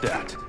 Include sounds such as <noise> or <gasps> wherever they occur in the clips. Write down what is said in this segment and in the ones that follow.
that.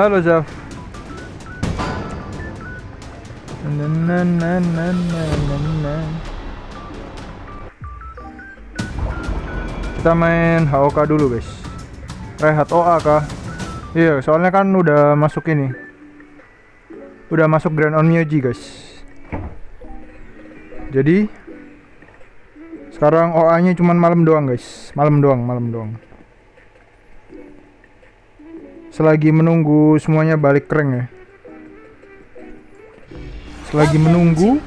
Halo Zaf. Kita main HOK dulu guys. Rehat OA kah? Iya, soalnya kan udah masuk ini. Udah masuk Grand On Myoji guys. Jadi sekarang OA-nya cuman malam doang guys. Malam doang, malam doang selagi menunggu semuanya balik keren ya. Selagi menunggu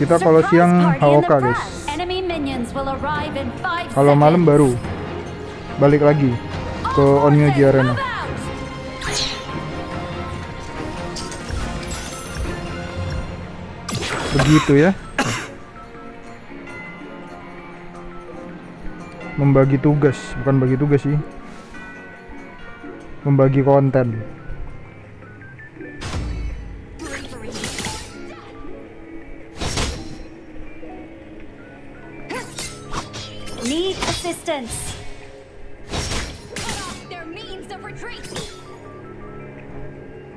kita kalau siang Hawka guys. Kalau malam baru balik lagi ke Onyo Arena. begitu ya. Membagi tugas bukan bagi tugas sih. Membagi konten. Need assistance.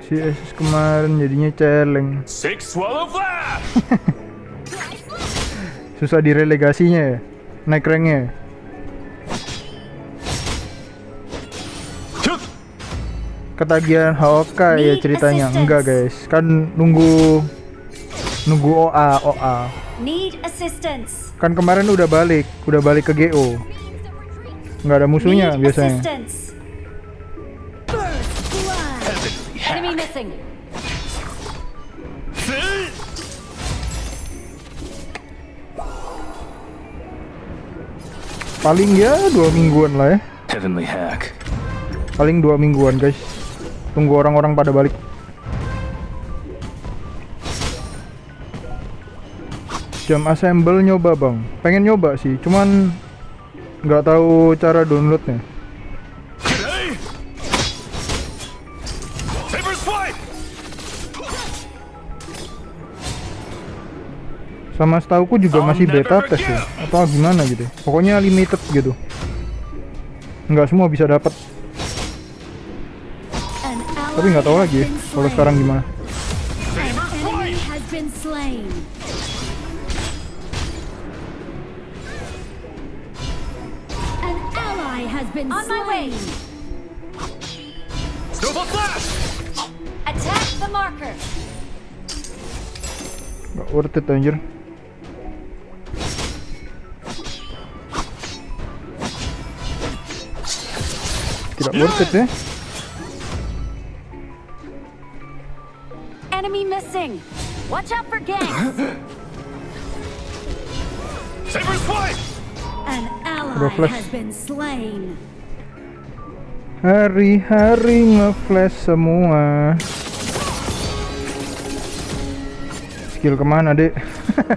Si Asus kemarin jadinya celeng. Six! <laughs> Susah direlegasinya ya. Naik ranknya. Ketagihan HOK ya ceritanya. assistance. Enggak guys, kan nunggu nunggu OA OA. Need assistance. Kan kemarin udah balik, udah balik ke GO. Nggak ada musuhnya Need biasanya. Enemy missing. Paling ya dua mingguan lah ya. Paling dua mingguan guys. Tunggu orang-orang pada balik. Jam assemble nyoba bang. Pengen nyoba sih, cuman nggak tahu cara downloadnya. Sama setauku juga masih beta test ya, atau gimana gitu. Pokoknya limited gitu. Nggak semua bisa dapat, tapi nggak tahu lagi kalau sekarang gimana Gak worth it anjir. Tidak worth it ya. Enemy missing. Watch out for gangs. <gasps> Saber Swipe! An ally has been slain. Hari-hari ngeflash semua. Skill ke mana dek? <laughs>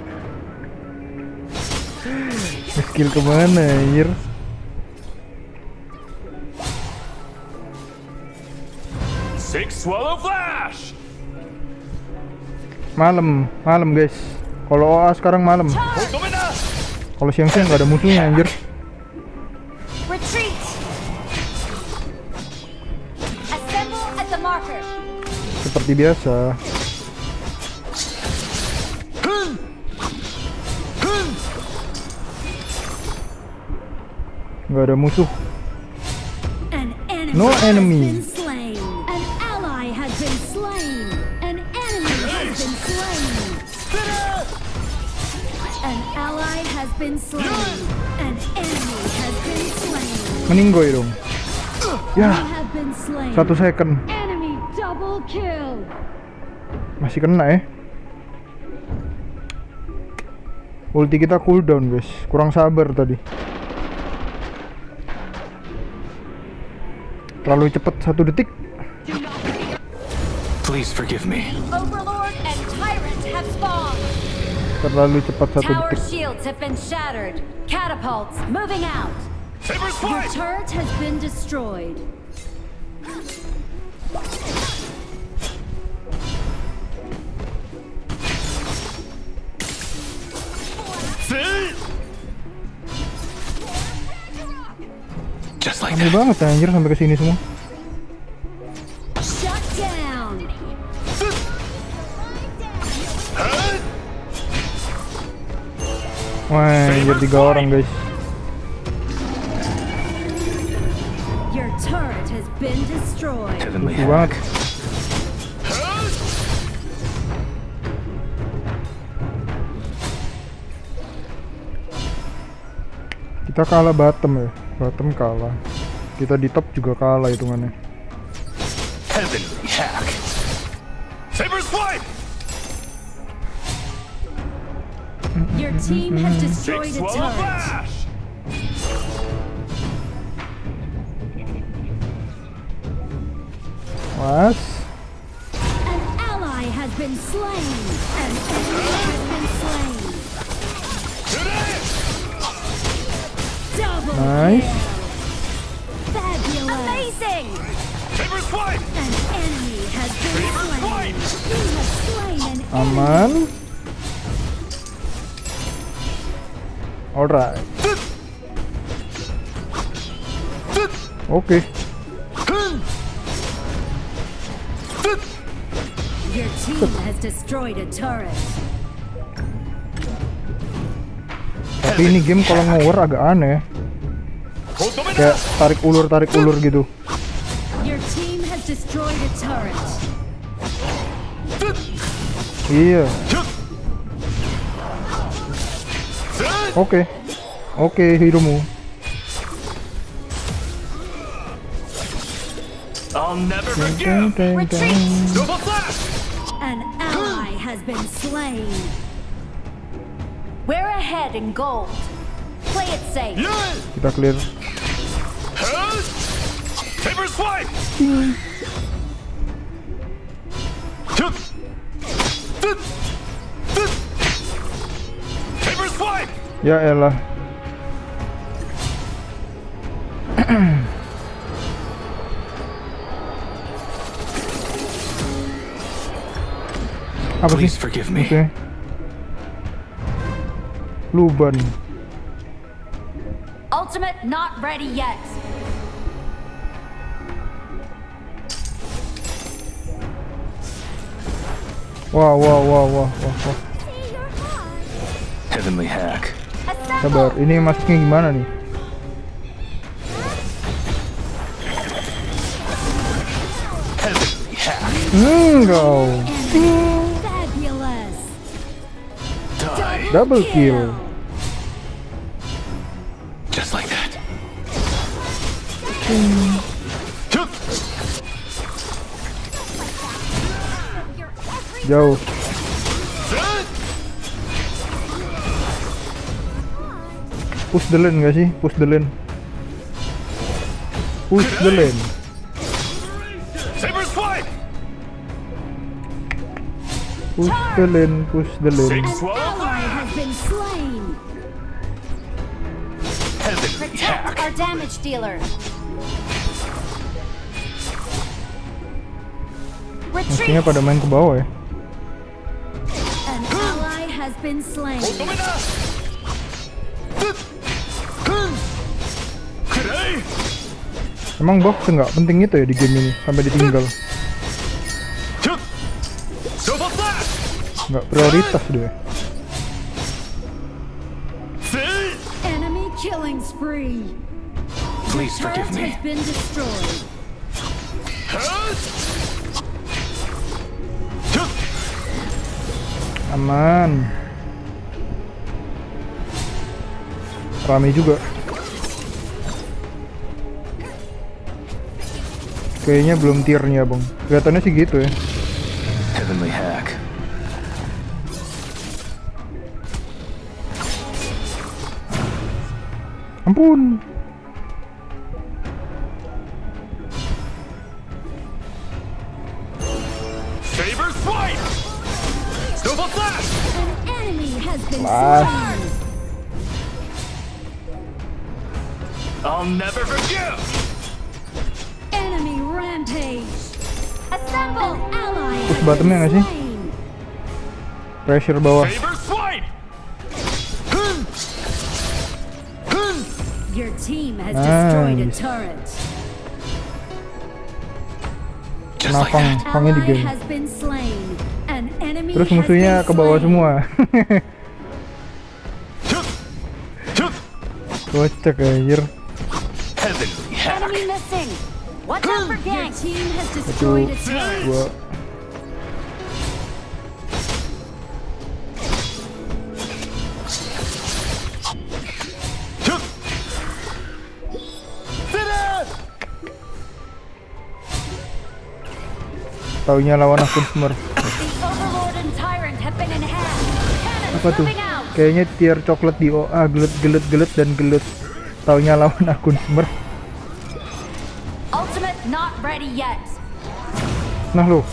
Skill ke mana anjir? Six Swallow Flash! Malam, malam guys. Kalau OA sekarang malam. Kalau siang-siang nggak ada musuhnya anjir. Seperti biasa. Nggak ada musuh. No enemy. Meninggoy dong. Ya, satu second. Masih kena ya. Ulti kita cooldown guys. Kurang sabar tadi. Terlalu cepet satu detik. Please forgive me. Overlord and Tyrant have spawned. Terlalu cepat satu Tower detik. shields have been shattered. Catapults moving out. Saber Your swipe! turret has been destroyed. Just like Aneh banget anjir sampai ke sini semua. Shut down. Huh? Wah, anjir tiga orang guys. Been destroyed. Heavenly Lucu banget. Huh? Kita kalah bottom ya. Bottom kalah. Kita di top juga kalah hitungannya. Heavenly hack. Saber swipe! Your team has destroyed a turret. Flash! An ally has been slain. An enemy has been slain. Today! Double Nice. kill. Fabulous. Amazing! Saber swipe! An enemy has been Saber slain. swipe! You have slain an enemy. Aman. Alright. Oke. Your team has destroyed a turret. Tapi ini game kalau ngower agak aneh. Kayak tarik ulur tarik ulur gitu. Your team has destroyed a turret. Iya. Oke. Oke, hidupmu. I'll never forgive! Retreat! flash! An ally has been slain. We're ahead in gold. Play it safe. Yeah! back, clear. Paper swipe! Saber swipe! Ya elah. Apa sih? Please forgive me. Oke. Luban. Ultimate not ready yet. Wah, wah, wah, wah, wah, wah. Heavenly hack. Sabar, Assemble! ini masuknya gimana nih? Heavenly hack. Hmm, kau. Double kill. Just like that. Jauh. Push the lane gak sih? Push the lane. Push the lane. Push the lane. Push the lane. Been slain. Heavenly Protect hack. our damage dealer. Mestinya Retreat! pada main ke bawah ya. An ally has been slain. Emang box nggak penting itu ya di game ini sampai ditinggal. Nggak prioritas dia. Aman. Rame juga. Kayaknya belum tiernya bang. Kelihatannya sih gitu ya. Heavenly hack. Ampun. pressure bawah. Your. Nah, di game. Terus musuhnya ke bawah semua. <laughs> Kocak anjir. Enemy missing. Watch Taunya lawan akun Smurf. Apa tuh? Kayaknya tier coklat di OA gelut gelut gelut dan gelut. Taunya lawan akun Smurf. Nah lo.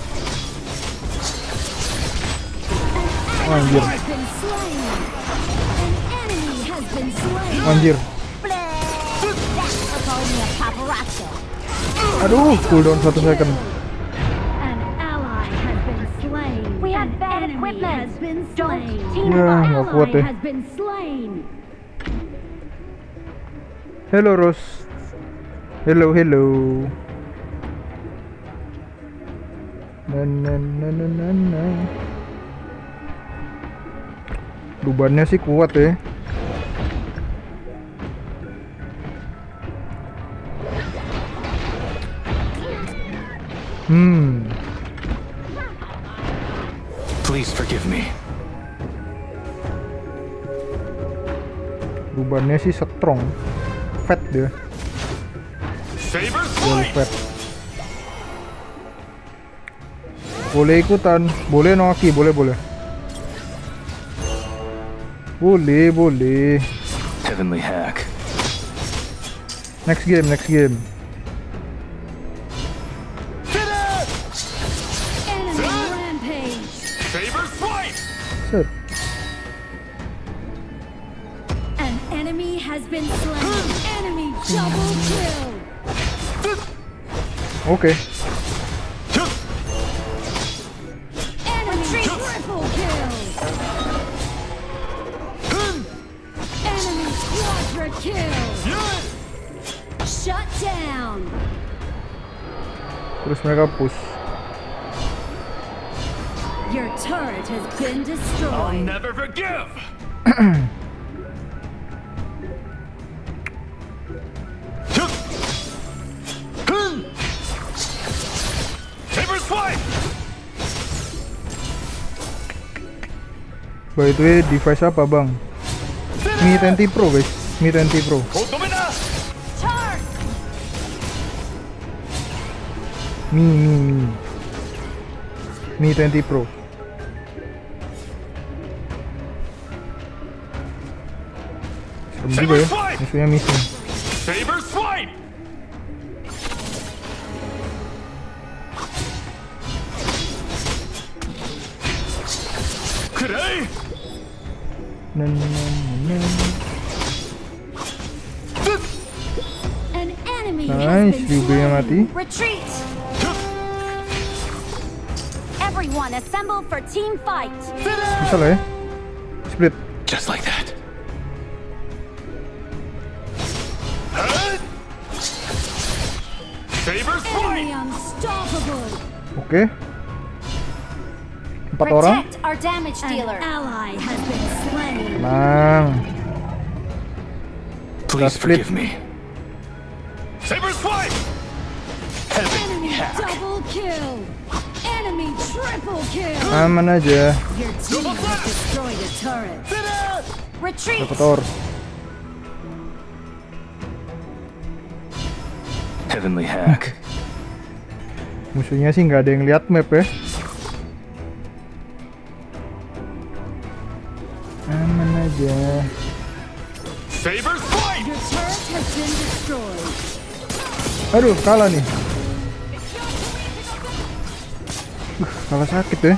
Anjir. Anjir. Aduh, cooldown satu second. Ya, up! nggak kuat Ally ya. has been slain. Hello Rose. Hello, hello. Na na na na na na. Bebannya sih kuat ya. Hmm, Please forgive me. Bebannya sih strong. Fat dia, swipe! fat. Boleh ikutan, boleh Noaki, boleh boleh. Boleh, boleh. Heavenly hack. Next game, next game. Set. Down. Terus mereka push. Your turret has been destroyed. I'll destroyed. never forgive! <clears throat> By the way, device apa bang? Mi 20 Pro guys. Mi 20 Pro. Mi, mi, mi. Mi 20 Pro. Serem juga ya. Musuhnya missing. Been Yubi-nya slain. mati. Retreat! Everyone assemble for team fight! Bisa lah ya. Split. Just like that. Huh? Saber Enemy swipe! Empat orang. Our damage dealer! ally has been slain. Please forgive me. Aman aja. Dapat. Heavenly hack. Musuhnya sih nggak ada yang lihat map ya. Aman aja. Aduh, kalah nih. Uh, kalah sakit ya.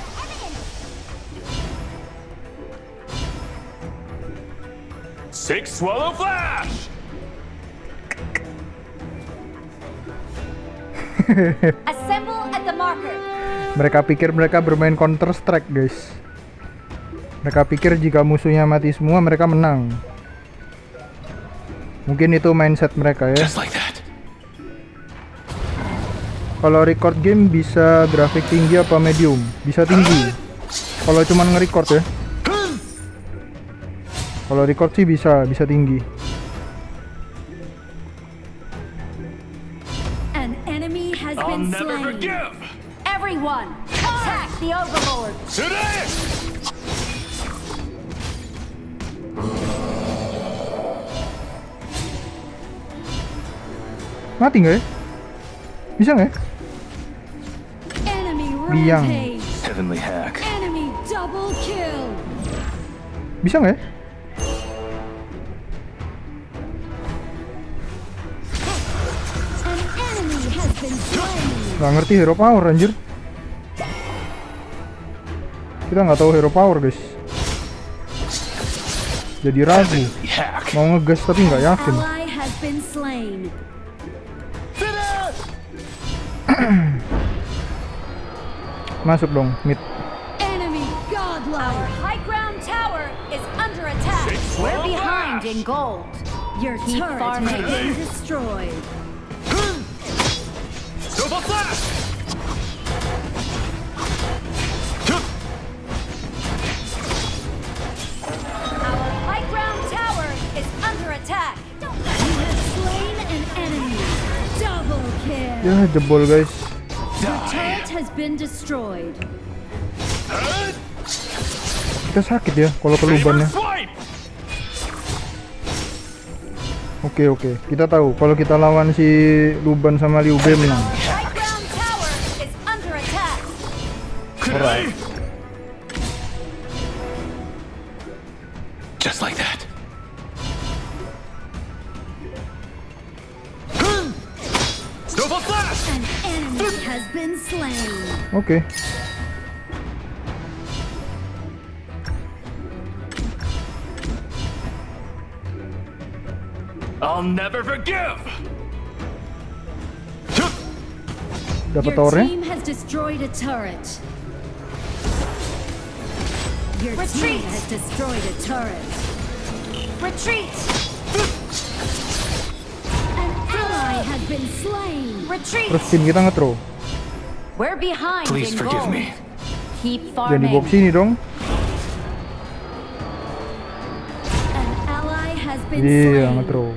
Six swallow flash! <laughs> Assemble at the marker. Mereka pikir mereka bermain Counter Strike, guys. Mereka pikir jika musuhnya mati semua, mereka menang. Mungkin itu mindset mereka ya. Just like that. Kalau record game bisa grafik tinggi apa medium? Bisa tinggi. Kalau cuman nge-record ya. Kalau record sih bisa, bisa tinggi. An enemy has I'll been never slain. forgive! Everyone, attack the Overlord. Today! Mati nggak ya? Bisa nggak ya? Biang. rampage. Heavenly hack. Enemy double kill. Bisa nggak ya? Nggak ngerti hero power anjir. Kita nggak tahu hero power guys. Jadi ragu. Mau ngegas tapi nggak yakin. <clears throat> Masuk dong mid. Enemy Our high ground tower is under attack. We're behind in gold. Your turret has been destroyed. Double flash! Our high ground tower is under attack. You have slain an enemy. Double kill. Ya jebol guys. Turret has been destroyed. Kita sakit ya kalau kelubannya. Oke oke. Kita tahu kalau kita lawan si Luban sama Liu Bei menang. Alright. Just like that. Slain. Oke. I'll never forgive! Dapat Your towernya. team has destroyed a turret. Your Retreat. team has destroyed a turret. Retreat! An ally has been slain. Retreat! Terus tim kita nge-throw. We're behind Please forgive me. Keep farming. Jangan dibawa sini dong. Iya, yeah, ngetro.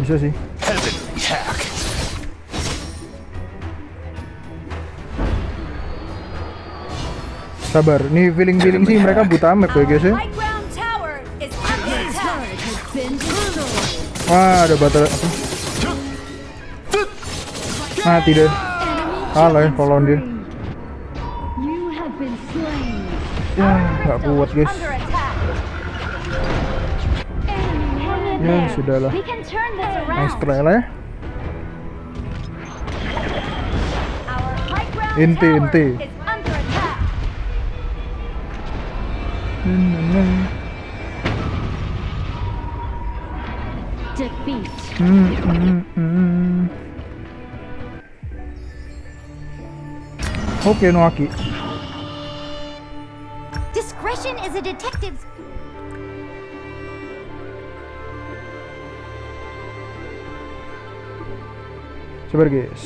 Bisa sih. Sabar, nih feeling-feeling sih mereka buta map ya guys ya. Wah, ada batal apa? Mati deh. Ah, ya kalau dia. Ya, nggak kuat guys. Ya, sudah lah Nice try lah ya. Inti, inti. Hmm, hmm, hmm, Defeat. Mm, mm, mm. Oke Noaki. Discretion is a detective's. Sabar guys.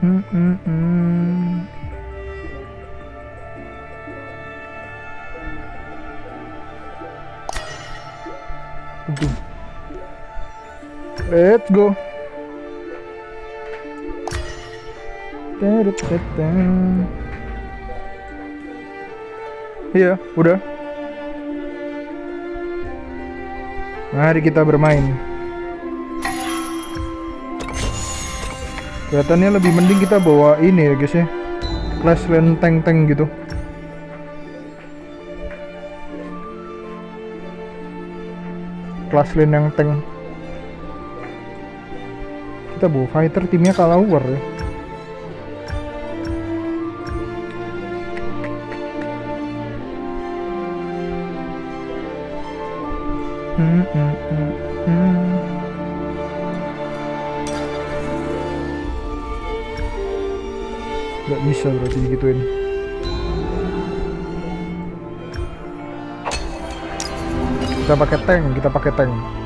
Hmm, hmm, hmm. Let's go. Iya, udah. Mari kita bermain. Kelihatannya lebih mending kita bawa ini ya guys ya. Clash lenteng-teng gitu. Clash lenteng-teng. Kita bawa fighter timnya kalah war ya. Hmm, hmm, hmm, hmm. Bisa berarti digituin Kita pakai tank, kita pakai tank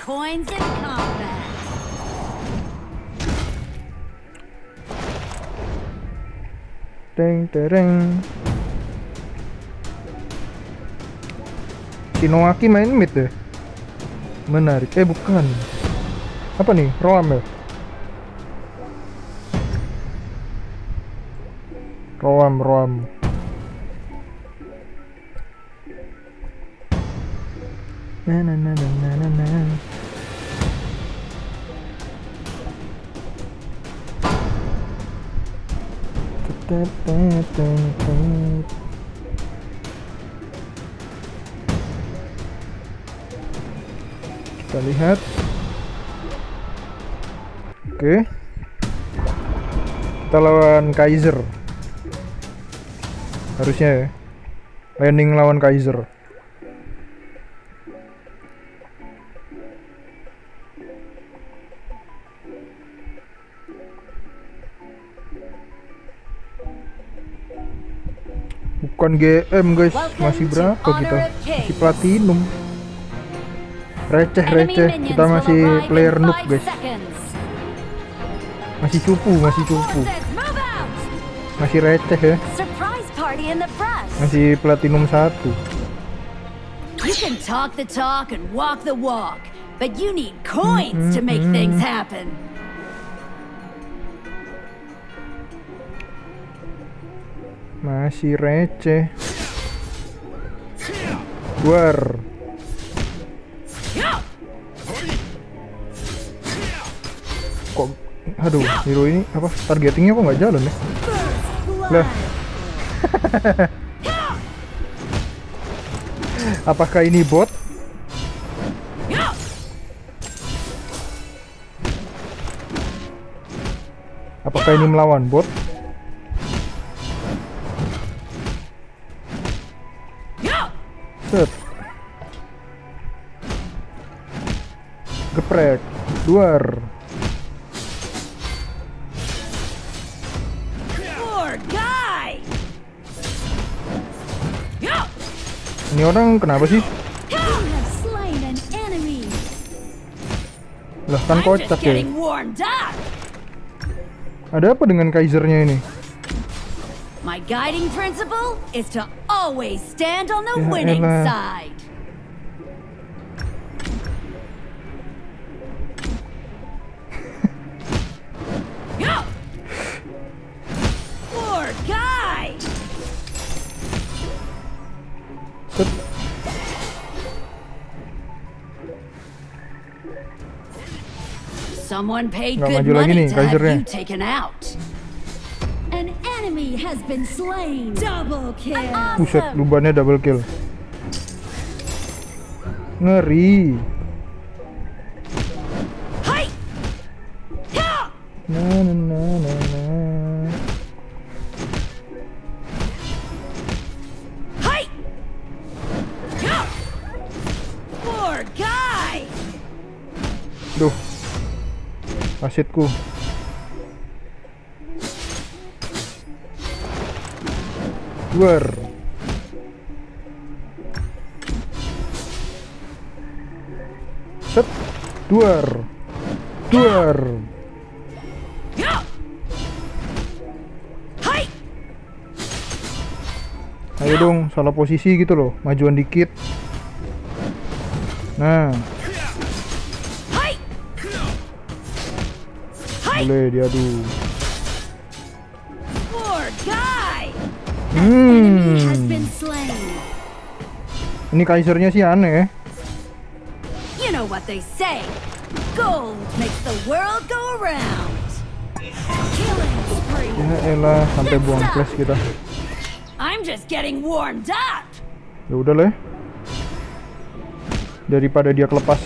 coins and combat. Teng tereng. Shinoaki main mid deh Menarik, eh bukan. Apa nih, Roam ya? Roam, Roam Na na na na na na. Kita lihat. Oke. Kita lawan Kaiser. Harusnya ya. Landing lawan Kaiser. Bukan GM guys, masih berapa kita? Masih platinum. Receh receh, kita masih player noob guys. Masih cupu, masih cupu. Masih receh ya. Masih platinum satu. You can talk the talk and walk the walk, but you need coins to make things happen. Masih receh. War. Kok aduh, hero ini apa targetingnya kok nggak jalan ya? Lah. <laughs> Apakah ini bot? Apakah ini melawan bot? Duar. Poor guy! Ini orang kenapa sih? Lah kan kocak ya. Ada apa dengan Kaisernya ini? My guiding principle is to always stand on the Ya winning side. Someone paid Nggak good maju lagi money nih, to have you taken out. An enemy has been slain. Double kill. Buset, lubannya double kill. Ngeri. Hi! Ya! Na na na na na. Hi! Ya! Poor guy! Duh. Asitku. Duar. Set. Duar. Duar. Ayo dong, salah posisi gitu loh, majuan dikit. Nah, boleh diadu. Poor guy! Enemy has Hmm, been slain. ini kaisernya sih aneh. You know what they say. Gold makes the world go around. Killing spree. Ya elah, sampai buang flash kita. I'm just getting warmed up. Ya udah lah. ya. Daripada dia kelepas.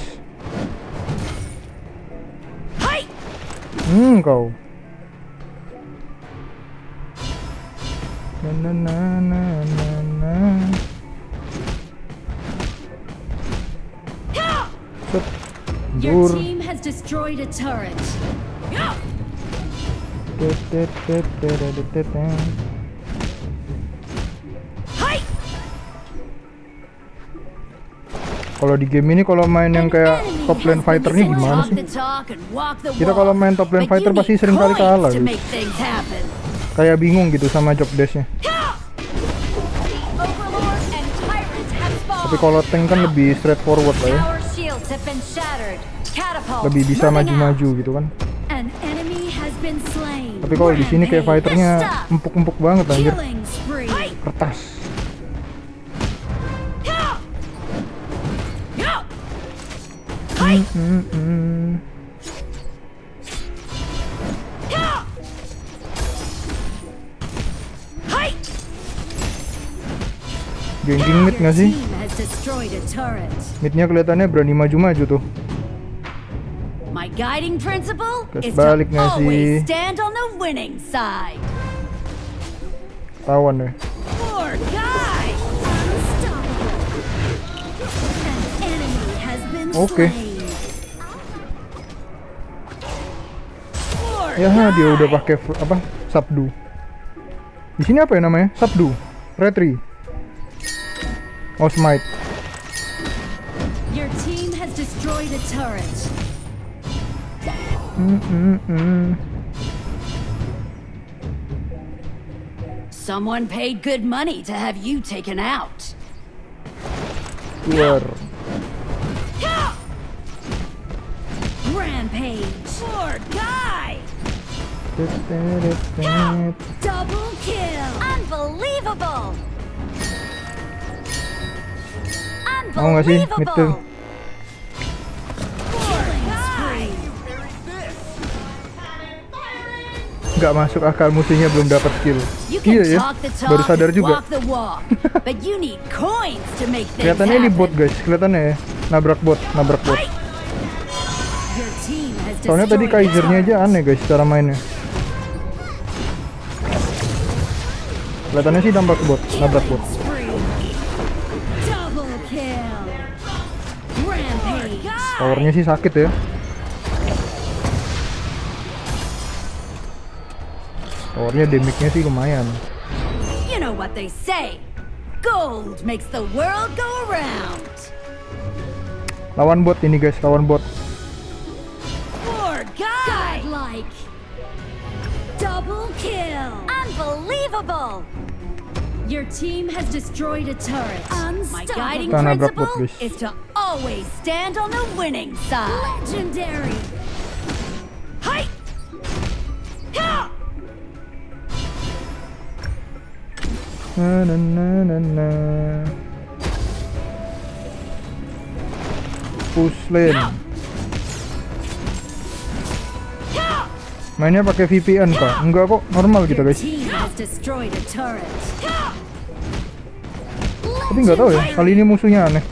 Kau. Na na na na na na. Your Dur. team has destroyed a turret. Tet, tet, tet, tet, tet, tet. Hi! kalau di game ini kalau main yang kayak top lane fighter nih gimana sih? Kita kalau main top lane fighter pasti sering kali kalah gitu. kayak bingung gitu sama job dashnya. Tapi kalau tank kan lebih straightforward lah ya. Lebih bisa maju-maju gitu kan. Tapi kalau di sini kayak fighternya empuk-empuk banget anjir. Kertas. Gengging. mit nggak mid gak sih? Midnya kelihatannya berani maju-maju tuh My guiding balik gak sih? stand on. Tawan deh. Oke. Okay. Ya dia udah pakai apa? Subdu. Di sini apa ya namanya? Subdu. Retri. Oh smite. Your team has destroyed a turret. Hmm, hmm, hmm. Someone paid good money to have you taken out. Yeah! Rampage. Poor guy! Double kill! Unbelievable! Mau nggak sih mid Gak masuk akal musuhnya belum dapat skill. Iya ya, baru sadar juga. <laughs> kelihatannya ini bot guys, kelihatannya ya. Nabrak bot, nabrak bot. Soalnya tadi Kaisernya aja aneh guys cara mainnya. Kelihatannya sih nabrak bot, nabrak bot. Powernya sih sakit ya. Powernya damage-nya sih lumayan. You know what they say. Gold makes the world go around. Lawan bot ini guys, lawan bot. Double kill. Unbelievable! Your team has destroyed a turret. My guiding Tanah principle is to always stand on the winning side. Legendary. Hi! Ha! Na na na na na. Push lane. mainnya pakai VPN pak. Enggak kok normal kita guys. Tapi nggak tahu ya kali ini musuhnya aneh.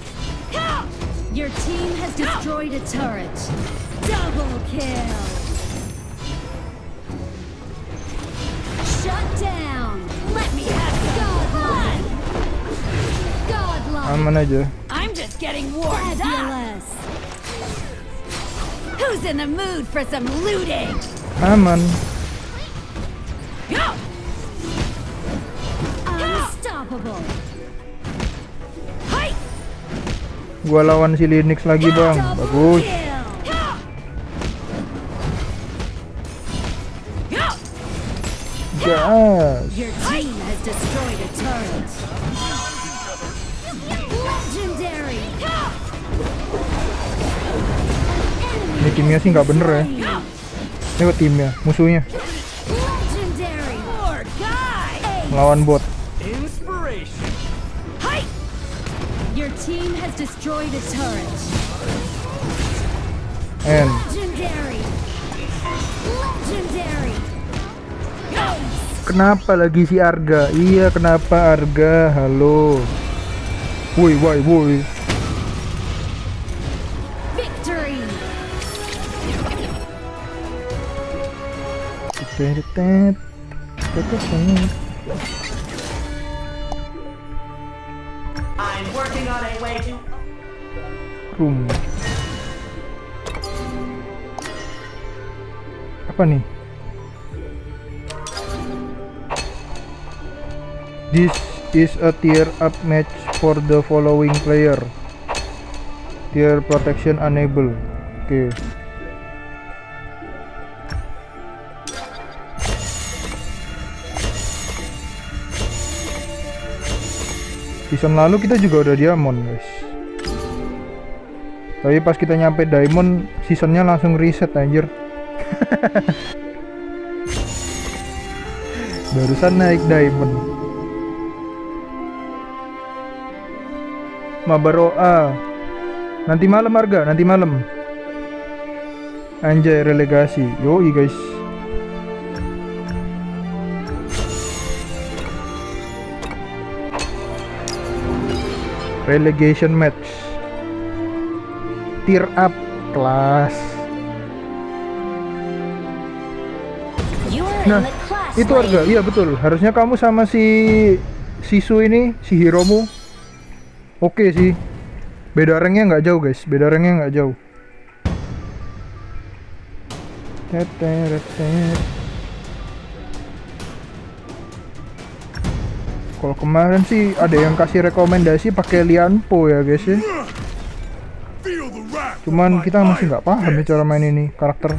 Aman aja. Who's in the mood for some looting? Aman. Gua lawan si Linux lagi, Bang. Bagus. Yes. Ini Kimia sih nggak bener ya. Ini kok timnya, musuhnya melawan bot. Your team has destroyed a turret. And Legendary. Legendary. kenapa lagi si Arga? Iya, kenapa Arga? Halo. Woi, woi, woi. Tetet. Tetet. I'm working on a way to room. Apa nih? This is a tier up match for the following player. Tier protection unable oke season lalu kita juga udah diamond guys. Tapi pas kita nyampe diamond seasonnya langsung reset anjir. <laughs> Barusan naik diamond. Mabaroa nanti malam harga nanti malam. Anjay relegasi. Yoi guys relegation match. Tier up kelas Nah, itu harga. Iya betul. Harusnya kamu sama si Sisu ini si Hiromu. Oke sih. Beda ranknya nggak jauh guys. Beda ranknya nggak jauh kalau kemarin sih ada yang kasih rekomendasi pakai Lianpo ya guys ya. Cuman kita masih nggak paham ya cara main ini karakter.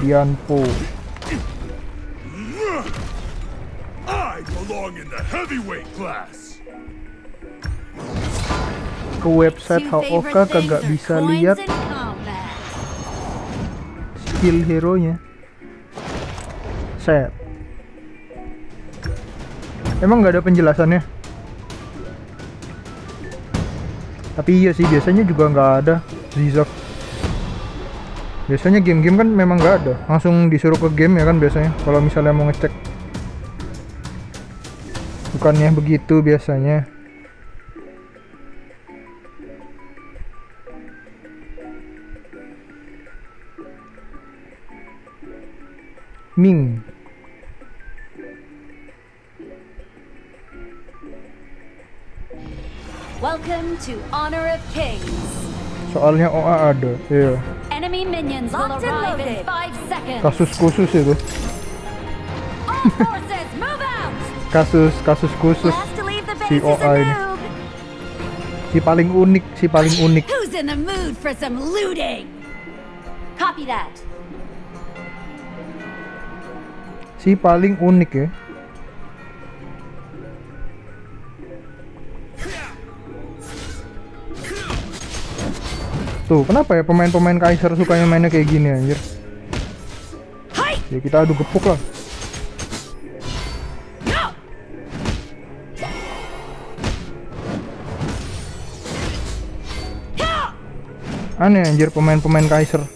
Lianpo. I belong in the heavyweight class. ke website favorite kagak bisa lihat. skill hero nya set. Emang nggak ada penjelasannya? Tapi iya sih biasanya juga nggak ada Zizak. Biasanya game-game kan memang nggak ada. Langsung disuruh ke game ya kan biasanya kalau misalnya mau ngecek. Bukannya begitu biasanya. Ming Welcome to Honor of Kings. soalnya OA ada iya Enemy minions will arrive in loaded. five seconds. kasus khusus itu All forces, move out! kasus kasus khusus Si OA ini. si paling unik si paling unik Who's in the mood for some looting? Copy that. si paling unik ya tuh kenapa ya pemain-pemain Kaiser sukanya mainnya kayak gini anjir? Ya kita adu gepuk lah. Aneh anjir pemain-pemain Kaiser.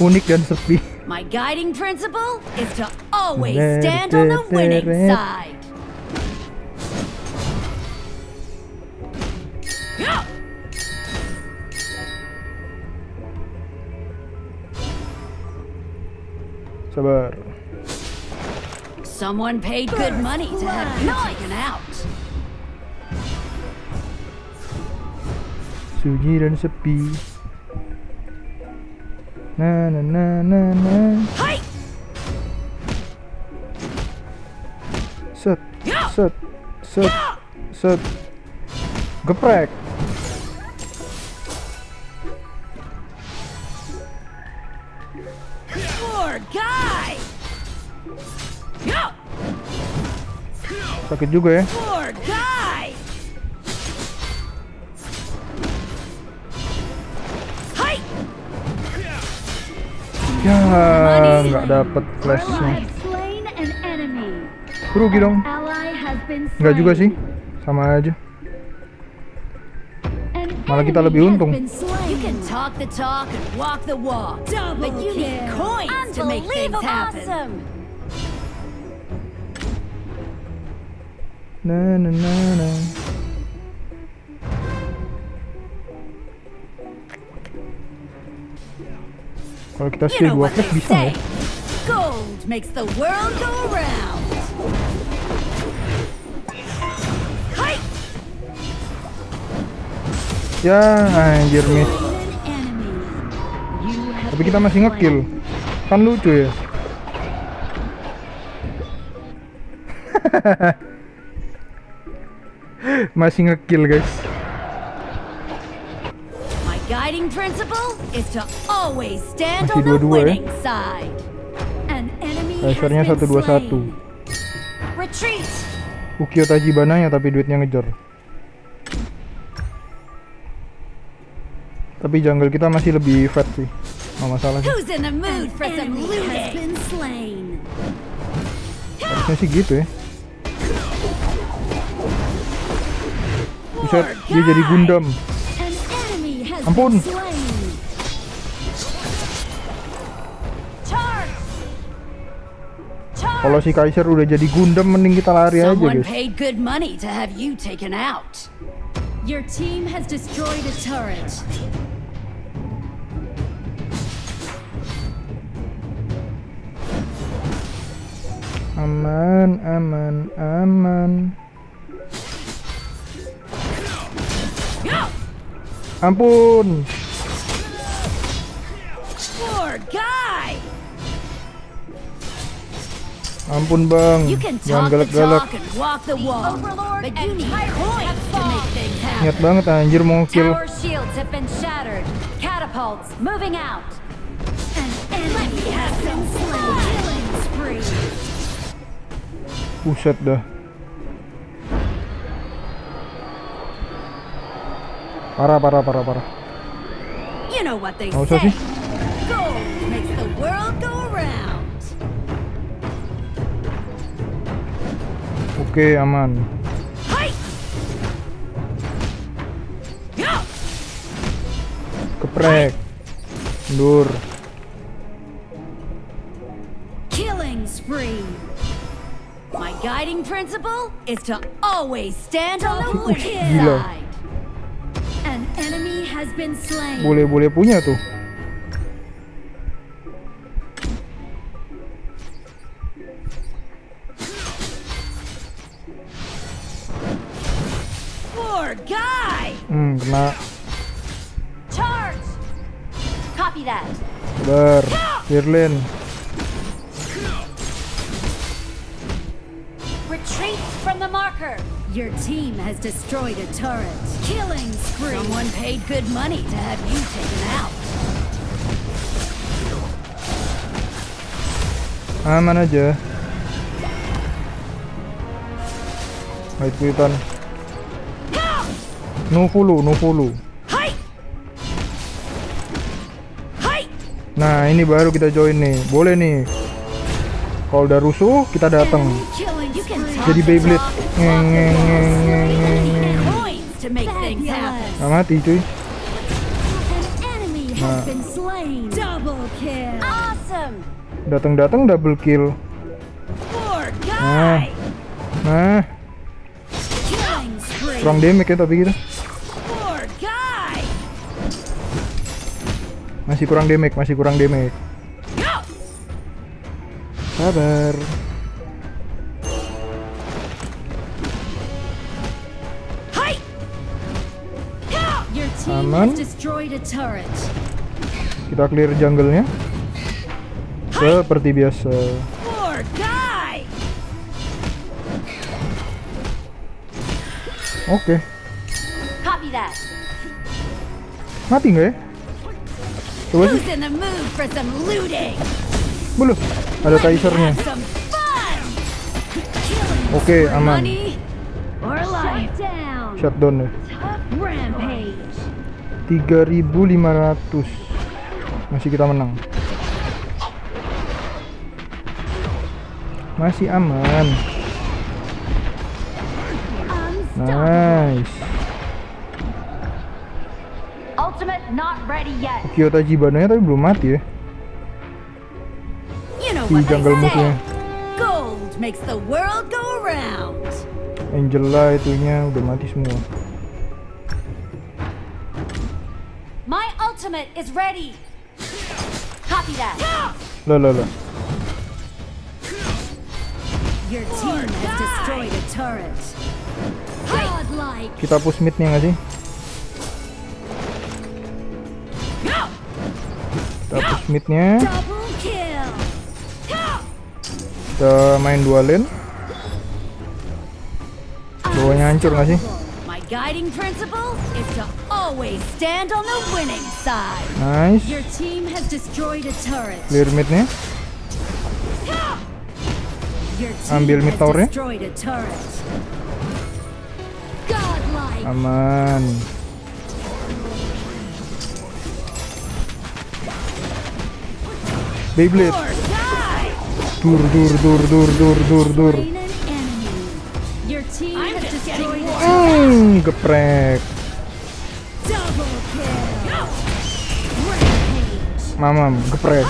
Unik dan sepi. My guiding principle is to always stand on the winning side. Sabar uh, Someone paid good money to have you taken out. sunyi dan sepi na na na. Na na Hi! set set set set geprek guy. Sakit juga ya. Poor guy. Ya, nggak dapat flashnya. Rugi dong. Nggak juga sih, sama aja. An Malah kita lebih untung. You can talk the talk and walk the walk, Double but you need coins to make things happen. awesome. Na na na na. Kalau kita You steal dua flash bisa ya? Gold makes the world go round. Ya, anjir miss. Tapi kita masih ngekill. Kan lucu ya. <laughs> masih ngekill guys. My guiding principle is to always stand Masih on the ya. winning side. An enemy has Lasernya been 121. slain. Retreat. Ukio Tajibana ya tapi duitnya ngejar. Tapi jungle kita masih lebih fat sih. Nggak masalah sih. Harusnya sih gitu ya. Bisa dia jadi Gundam. Ampun. Kalau si Kaiser udah jadi Gundam, mending kita lari aja guys. Paid good money to have you taken out. Your team has destroyed a turret. Aman, aman, aman. Ampun. Poor guy. Ampun bang. You can Jangan talk the galak-galak. talk and walk the walk, Overlord but you and need coins have to make fallen. Niat banget anjir mau kill. pusat dah. Parah, parah, parah, parah. You know what they say. makes the world go around. Oke, okay, aman. Keprek. Mundur. Killing spree. My guiding principle is to always stand on the winning side. An enemy has been slain. Boleh-boleh punya tuh. Hmm, kena. Charge. Copy that. Ber. Firlin. Retreat from the marker. Your team has destroyed a turret. Killing spree. Someone paid good money to have you taken out. Ah, Aman aja. Wait, kuitan. No follow, no follow. Nah ini baru kita join nih. Boleh nih. Kalau udah rusuh kita datang. Jadi Beyblade. Nggak mati cuy. Nah. Datang-datang double kill. Nah. Nah. Kurang damage ya tapi gitu. Masih kurang damage, masih kurang damage. Sabar. Aman. Kita clear jungle-nya. Seperti biasa. Oke. Okay. Mati nggak ya? Coba sih. the ada tasernya. Oke, aman. Shutdown ya. 3500. Masih kita menang. Masih aman. Nice. Kyoto Jibano tapi belum mati ya. Di jungle musuhnya. Gold makes the world go around. Angela itunya udah mati semua. My ultimate is ready. Copy that. Lah lah lah. Your team has destroyed a turret. Godlike. Kita push midnya nggak sih? Kita push midnya. Kita main dua lane. Bawahnya hancur nggak sih? My guiding principle is to always stand on the winning side. Nice. Your team has destroyed a turret. Clear. Your team Ambil mid has tower-nya. destroyed a turret. Godlike. Aman. Beyblade. Dur dur dur dur dur dur dur. Hmm, geprek. Mamam geprek.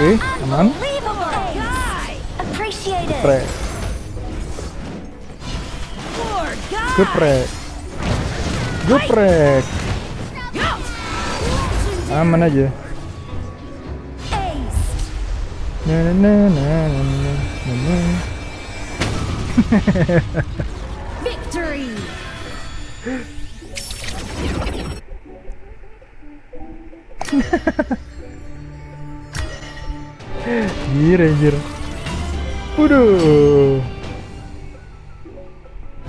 Oke okay, aman? Geprek. Geprek. Geprek. Aman aja. Ace. Na na na na na na na. <laughs> Victory. Gila anjir. Waduh.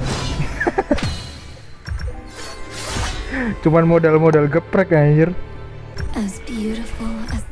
<laughs> Cuman modal-modal geprek anjir. As beautiful as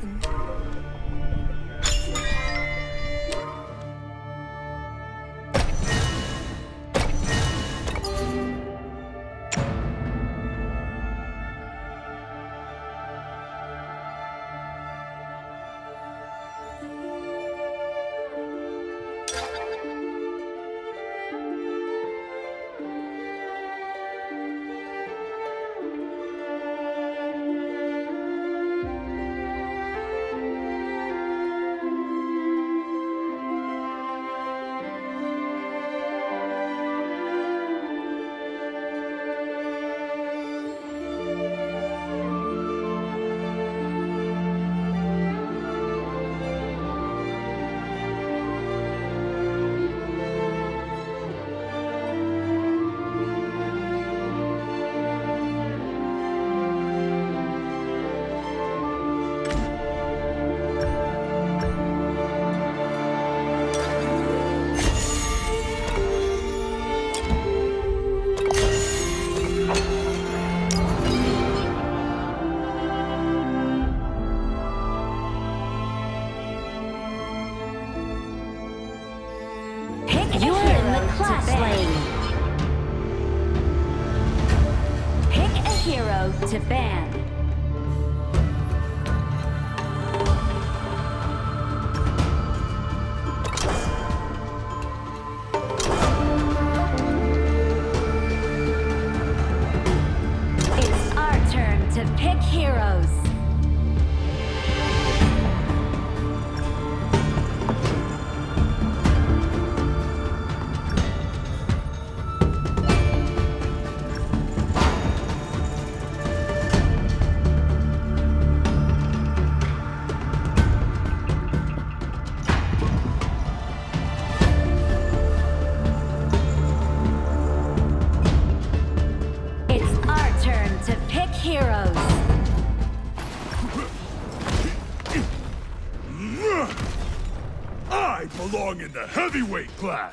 heavyweight class.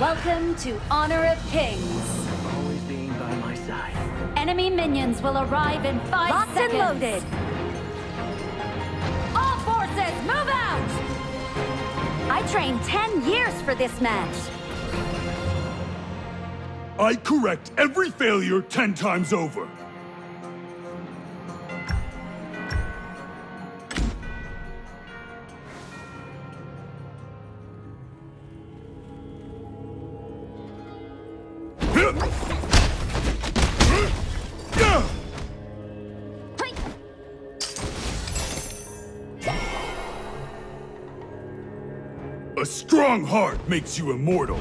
Welcome to Honor of Kings. Always being by my side. Enemy minions will arrive in five Locked and seconds. loaded. All forces, move out! I trained 10 years for this match. I correct every failure ten times over. Strong heart makes you immortal.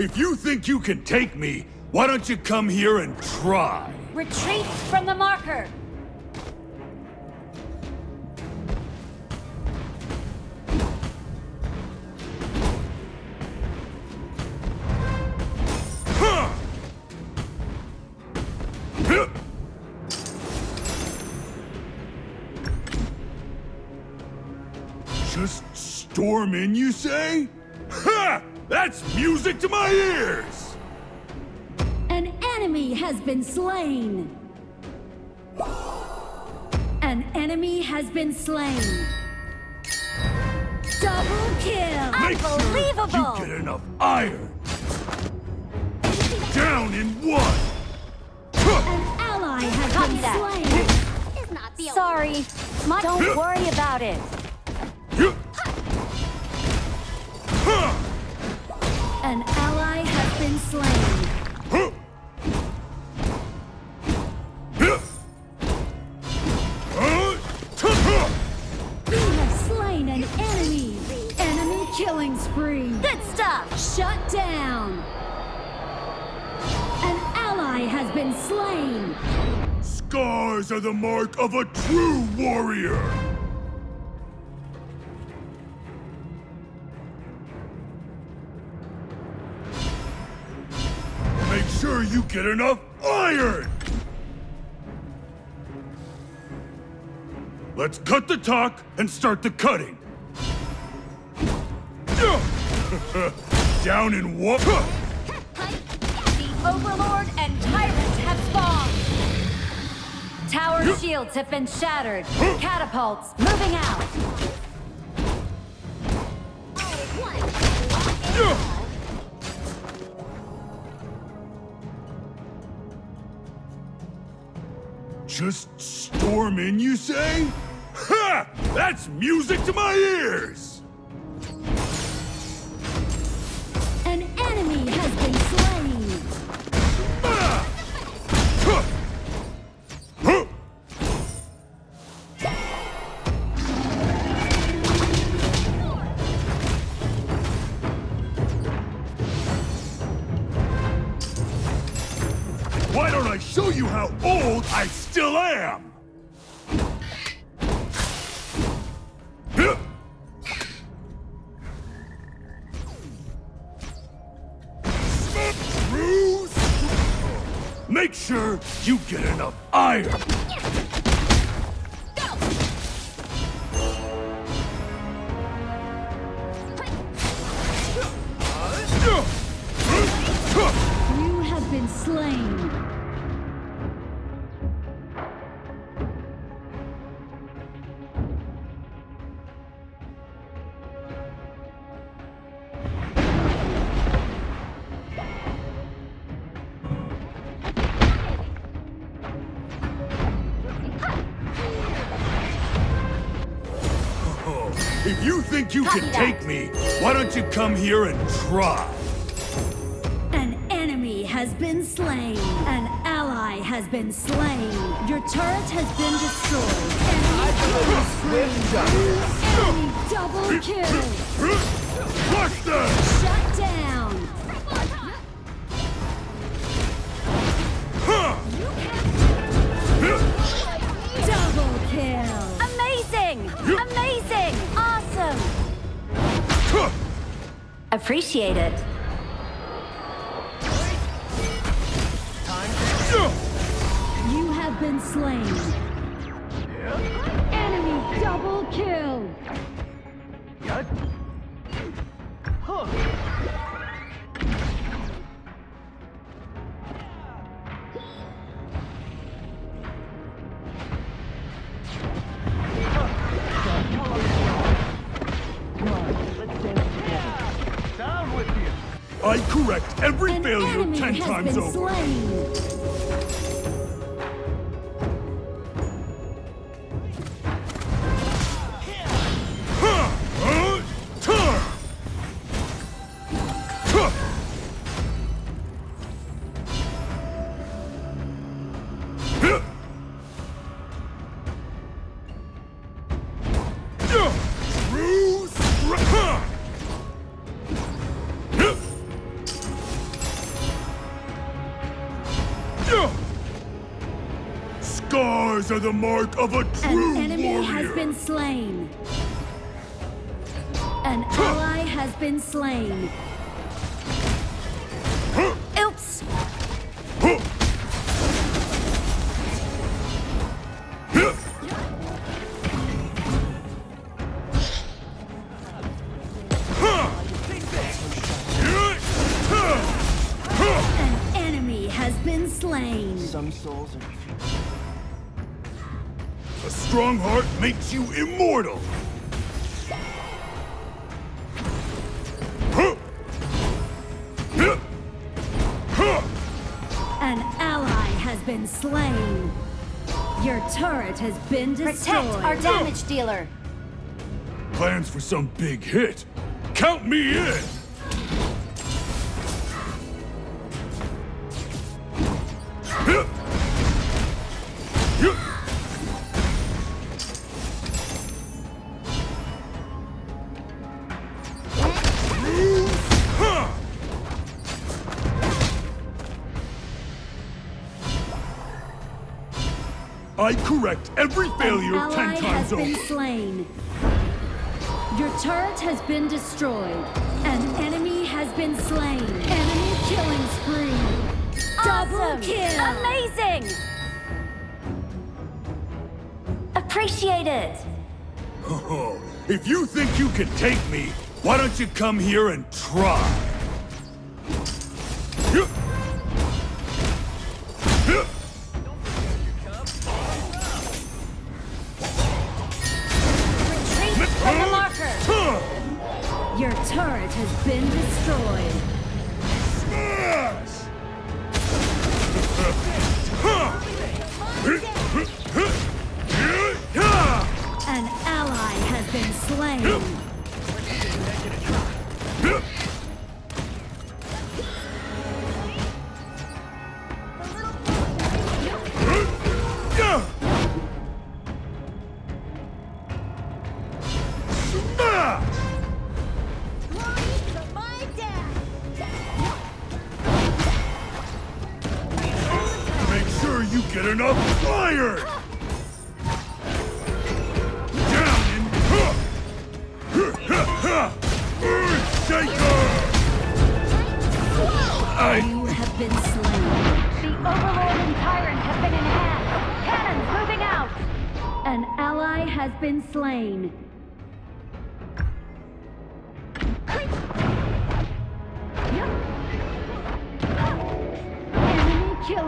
If you think you can take me, why don't you come here and try? Retreat from the marker. Just storm in, you say? Ha! That's music to my ears! An enemy has been slain. An enemy has been slain. Double kill. Make sure Unbelievable! you get enough iron. Down in one. An ally has Copy been that. slain. Is not the Sorry. My- Don't <laughs> worry about it. Scars are the mark of a true warrior. Make sure you get enough iron. Let's cut the talk and start the cutting. <laughs> Down in. The Overlord and Tyrant. Tower shields have been shattered. Catapults moving out. Just storm in, you say? Ha! That's music to my ears! Here and try? Appreciate it. You have been slain. Enemy double kill. Ten has times been over. slain. Scars are the mark of a An true enemy warrior. has been slain. An ally has been slain. You immortal. An ally has been slain. Your turret has been destroyed. Protect our damage dealer. Plans for some big hit. Count me in! Correct every failure An ten ally times has been over. slain. Your turret has been destroyed. An enemy has been slain. Enemy killing spree. Double Awesome! kill. Amazing! Appreciate it. Oh, <laughs> if you think you can take me, why don't you come here and try?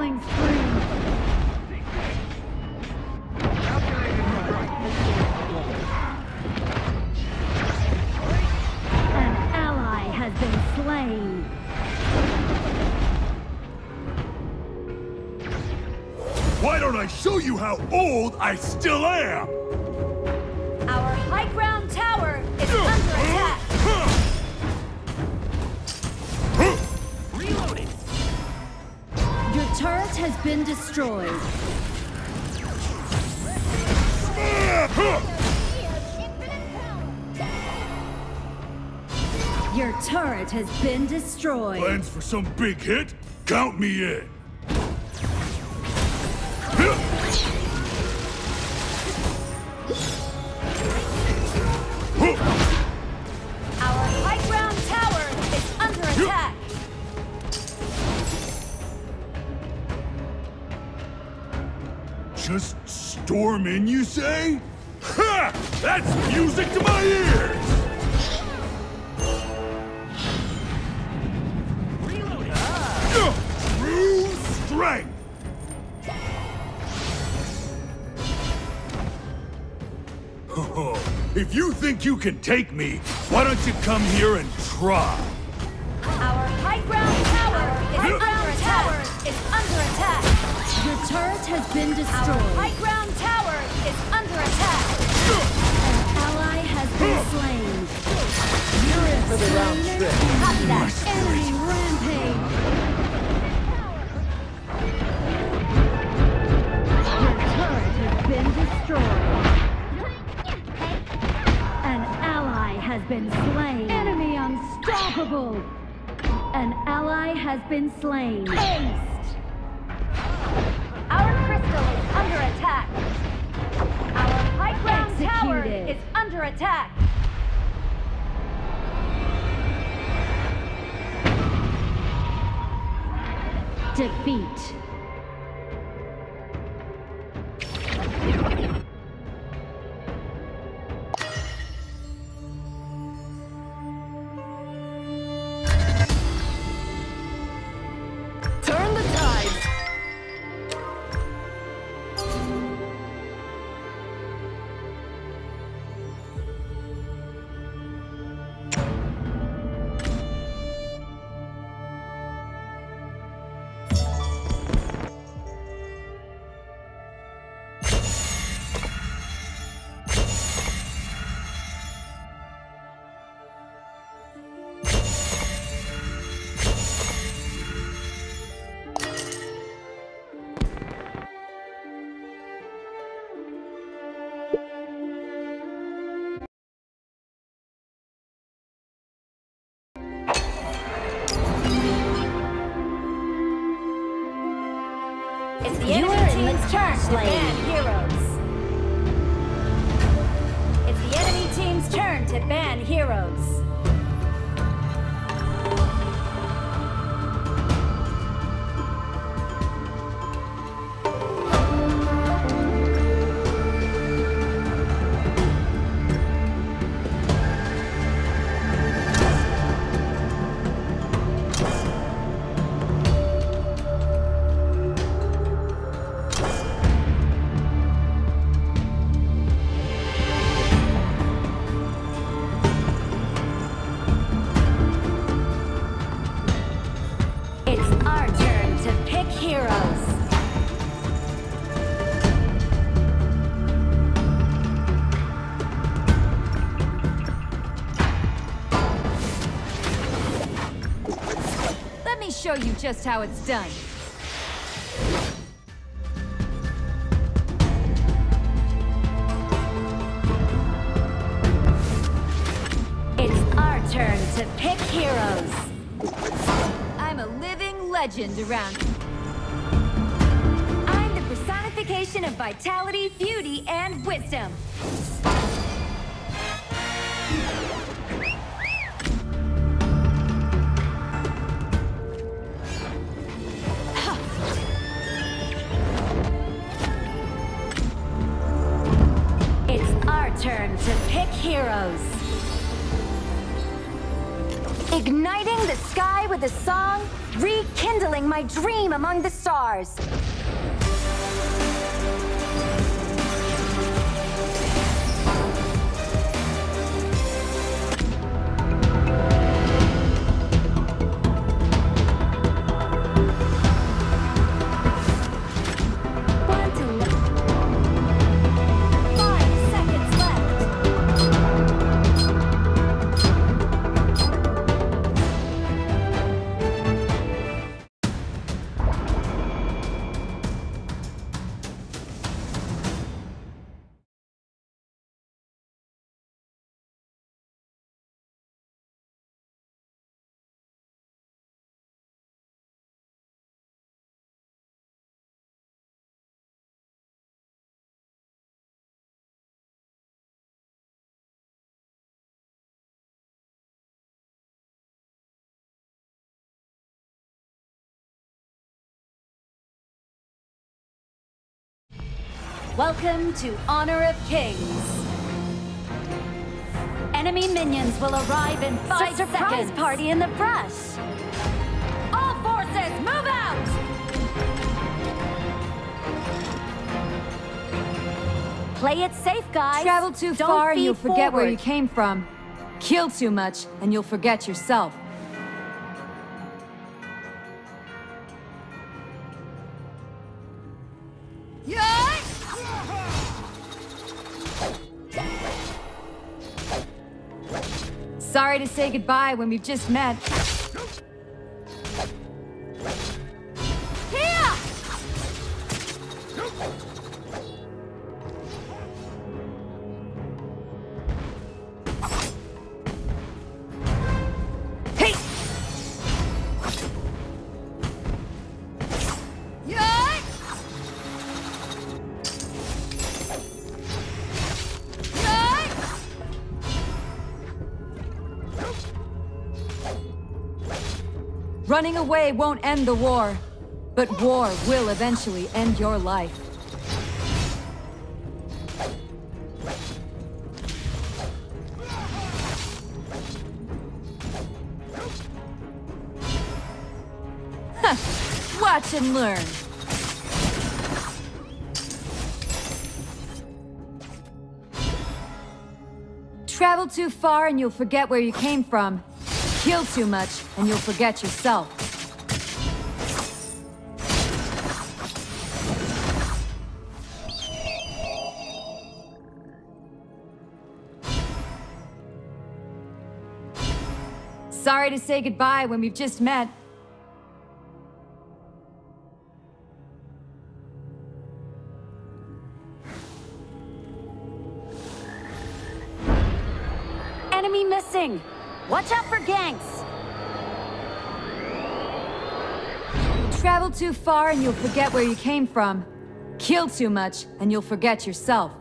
Killing spree. An ally has been slain. Why don't I show you how old I still am? Been destroyed. Your turret has been destroyed. Plans for some big hit? Count me in. Say? Ha! That's music to my ears! Ugh! True strength! <laughs> if you think you can take me, why don't you come here and try? Our high ground tower is High under ground attack. Tower is under attack. Your turret has been Our destroyed. high ground tower is under An ally has been slain. Enemy rampage. Your turret has been destroyed. An ally has been slain. Enemy unstoppable. An ally has been slain. Aced. Attack. Defeat. Enemy are in the team's turn to slave. ban heroes. It's the enemy team's turn to ban heroes. Show you just how it's done. It's our turn to pick heroes. I'm a living legend around. I'm the personification of vitality, beauty, and wisdom. Dream among the stars. Welcome to Honor of Kings. Enemy minions will arrive in five surprise seconds. party in the brush. All forces, move out! Play it safe, guys. Travel too Don't far and you'll forget where you came from. Kill too much and you'll forget yourself. Sorry to say goodbye when we've just met. Running away won't end the war, but war will eventually end your life. Watch and learn. Travel too far and you'll forget where you came from. Kill too much and you'll forget yourself. Sorry to say goodbye when we've just met. Enemy missing. Watch out for ganks. Travel too far and you'll forget where you came from. Kill too much and you'll forget yourself.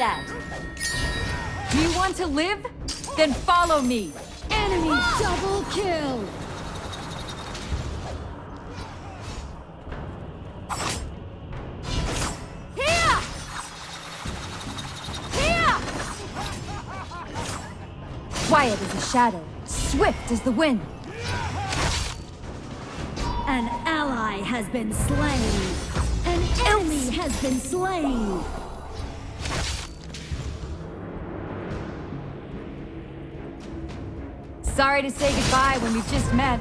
That. Do you want to live? Then follow me. Enemy double kill. Here! Here! Quiet as a shadow, swift as the wind. An ally has been slain. An enemy has been slain. Sorry to say goodbye when we've just met.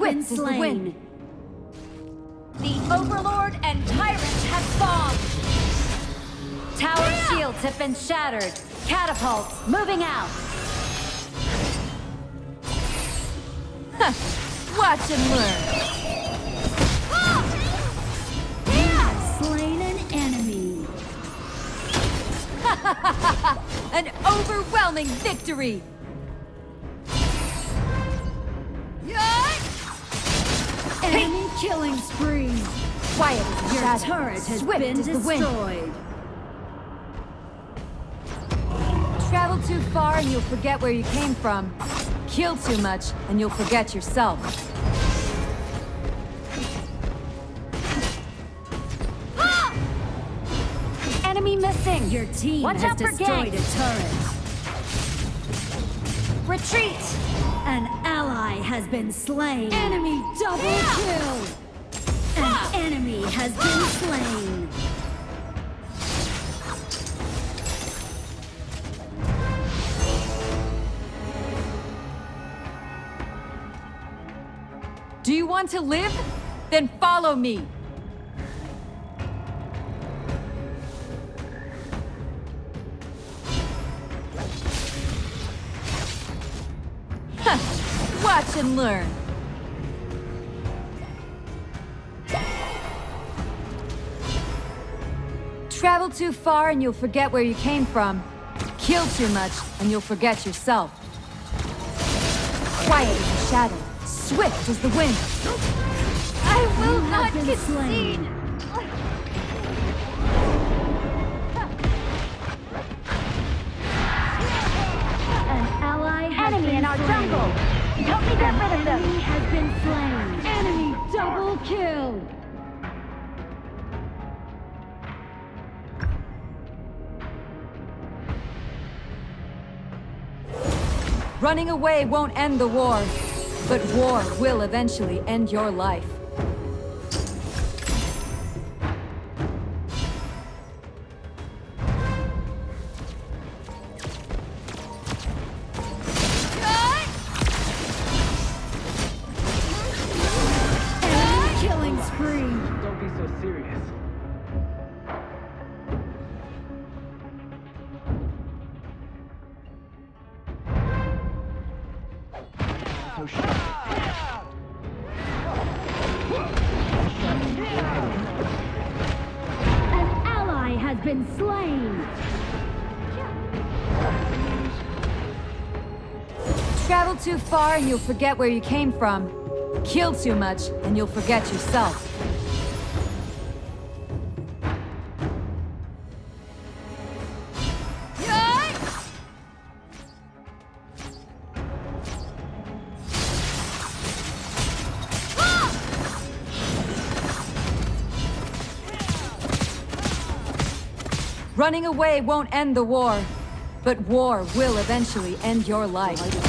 Been as the slain. wind. The Overlord and Tyrant have fallen. Tower shields have been shattered. Catapults moving out. Watch and learn. Slain an enemy. <laughs> An overwhelming victory. Has Swift been as the wind. destroyed. Travel too far and you'll forget where you came from. Kill too much and you'll forget yourself. <gasps> Enemy missing. Your team Watch has out for destroyed ganks. a turret. Retreat. An ally has been slain. Enemy double kill. Enemy has been slain. Do you want to live? Then follow me. Watch and learn. Travel too far and you'll forget where you came from. Kill too much and you'll forget yourself. Quiet as a shadow, swift as the wind. I will You not concede. slain. An ally has Enemy been in our slain. jungle. Help me get rid of them. Enemy has been slain. Enemy double kill. Running away won't end the war, but war will eventually end your life. Too far and you'll forget where you came from. Kill too much and you'll forget yourself. Running away won't end the war, but war will eventually end your life.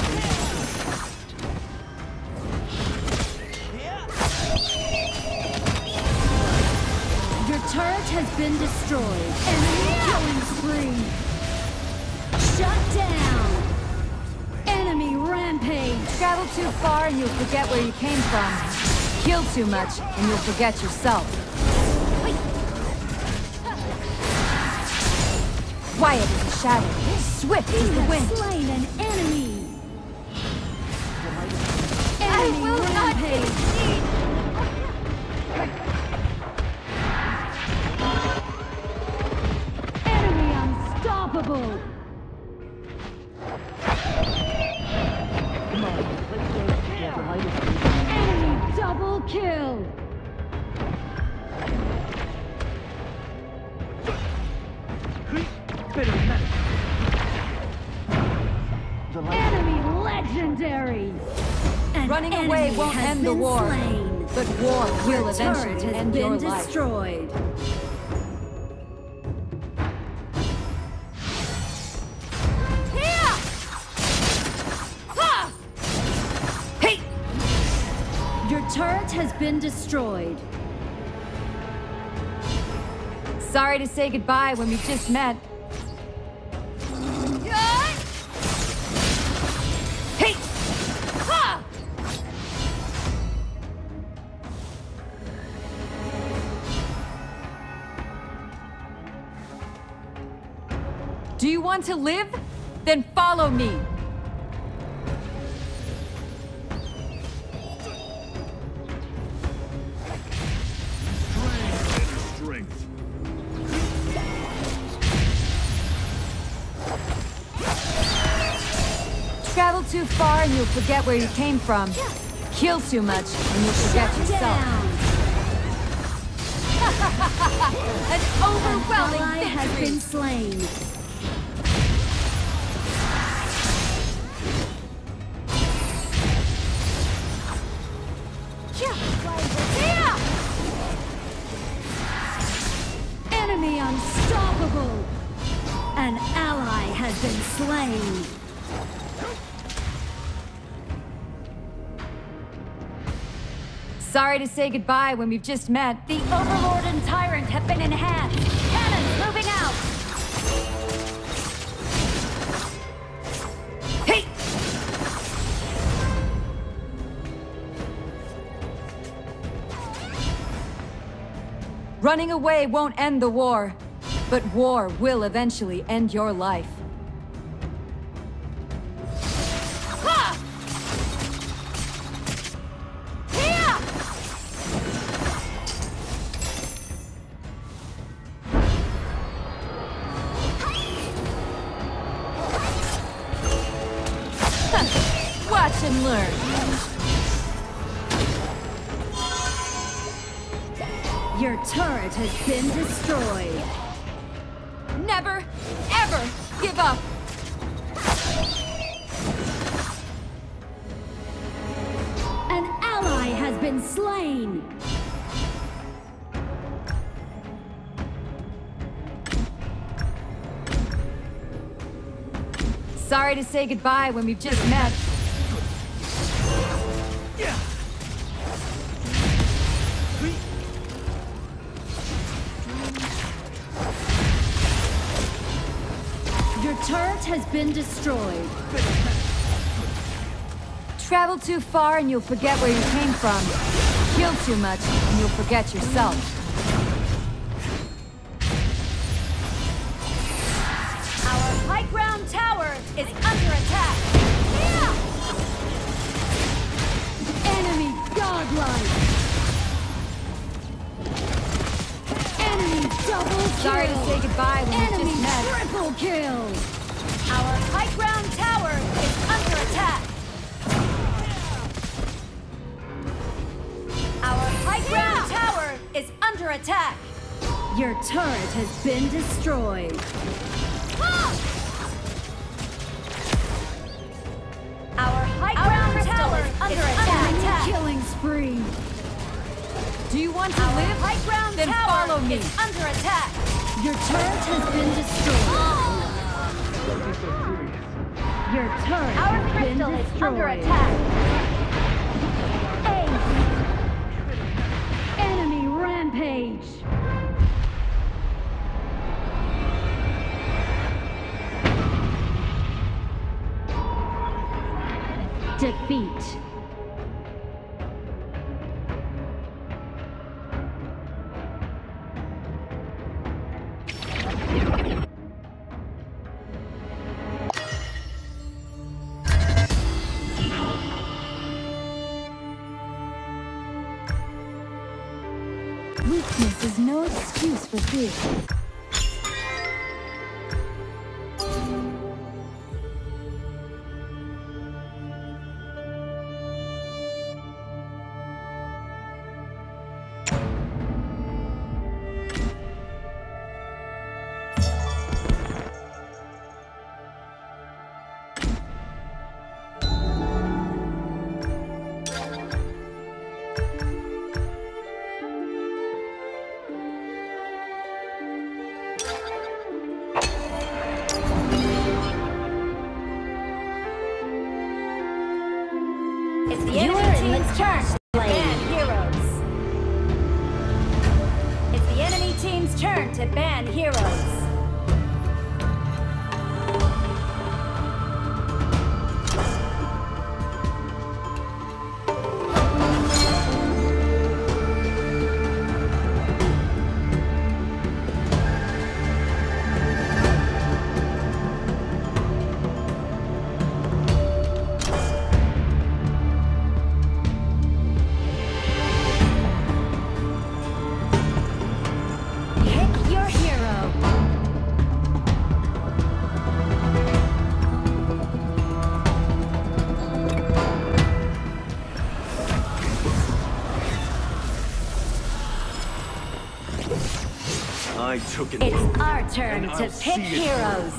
Been destroyed. Enemy killing spree. Shut down. Enemy rampage. Travel too far and you'll forget where you came from. Kill too much and you'll forget yourself. Quiet as a shadow, swift as the wind. Sorry to say goodbye when we just met. Forget where you came from. Kill too much and you'll forget yourself. <laughs> An overwhelming Ally has victory! been slain. To say goodbye when we've just met. The Overlord and Tyrant have been enhanced. Cannons moving out. Hey! Running away won't end the war, but war will eventually end your life. Learn. Your turret has been destroyed. Never, ever give up. An ally has been slain. Sorry to say goodbye when we've just met. Destroyed. Travel too far and you'll forget where you came from. Kill too much and you'll forget yourself. I took it. It's our turn And to I'll pick heroes.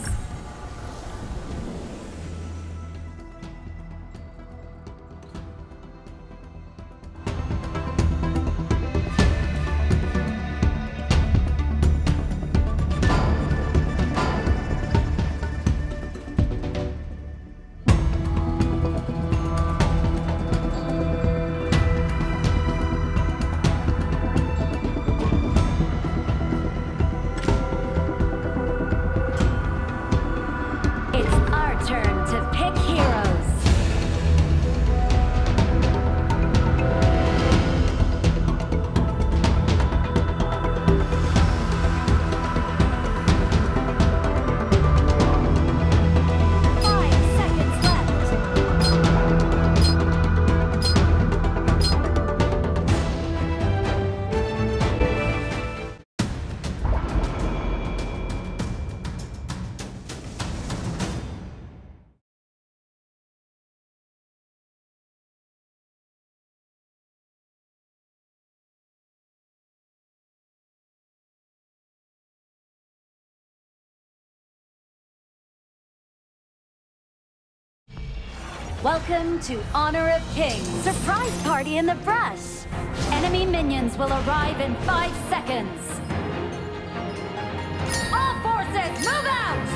Welcome to Honor of Kings. Surprise party in the brush. Enemy minions will arrive in five seconds. All forces, move out!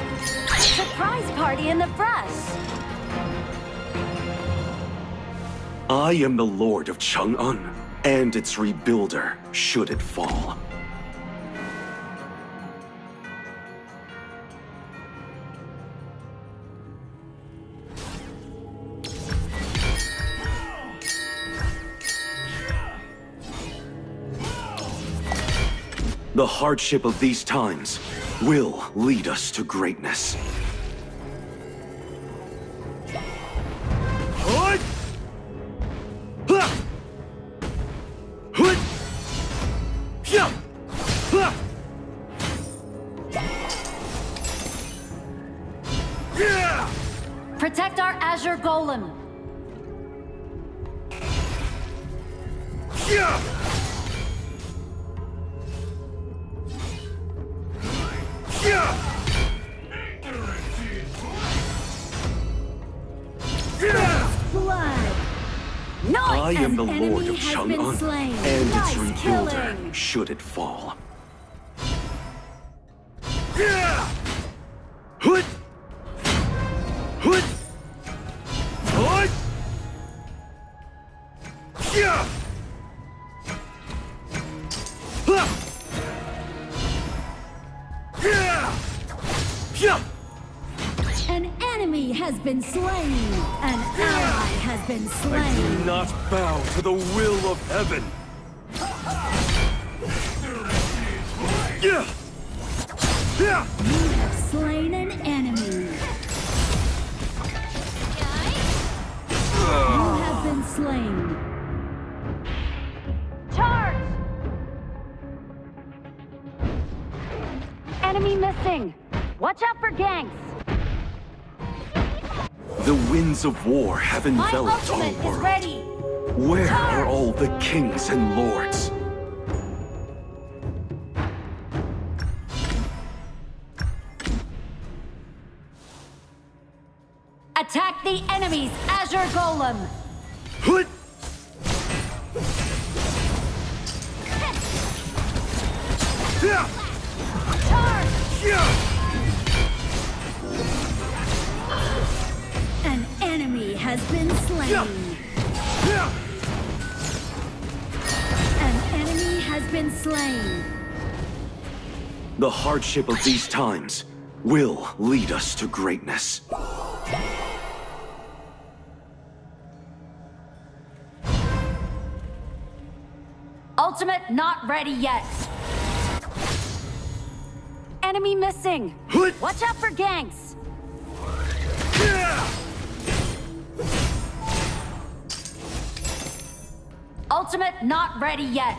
Surprise party in the brush. I am the Lord of Chang'an, and its rebuilder, should it fall. The hardship of these times will lead us to greatness. The will of heaven. Yeah! Yeah! You have slain an enemy. You have been slain. Charge! Enemy missing. Watch out for ganks. The winds of war have My enveloped our ultimate is world. ready. Where are all the kings and lords? Attack the enemy's Azure Golem. The hardship of these times will lead us to greatness. Ultimate not ready yet. Enemy missing. Watch out for ganks. Ultimate not ready yet.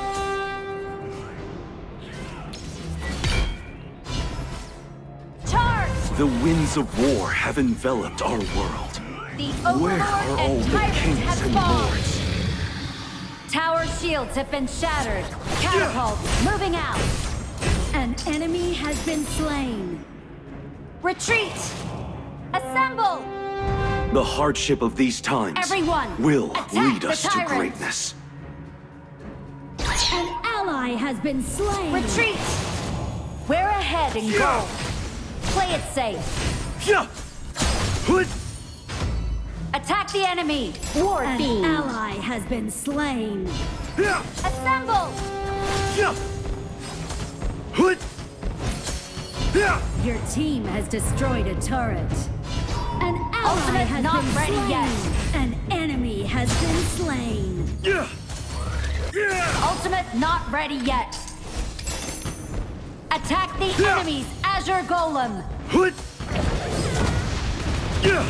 The winds of war have enveloped our world. The Where are all and the Tyrant kings and spawned! lords? Tower shields have been shattered. Catapults moving out. An enemy has been slain. Retreat! Assemble! The hardship of these times Everyone, will lead us to greatness. An ally has been slain. Retreat! We're ahead in gold. Play it safe. Yeah. Put. Attack the enemy. War An Fiend. ally has been slain. Yeah. Assemble! Yeah. Put. Yeah. Your team has destroyed a turret. An ally Ultimate has not been ready slain. yet. An enemy has been slain. Yeah. Yeah. Ultimate not ready yet. Attack the Yeah. enemy's Azure Golem. Put. Yeah.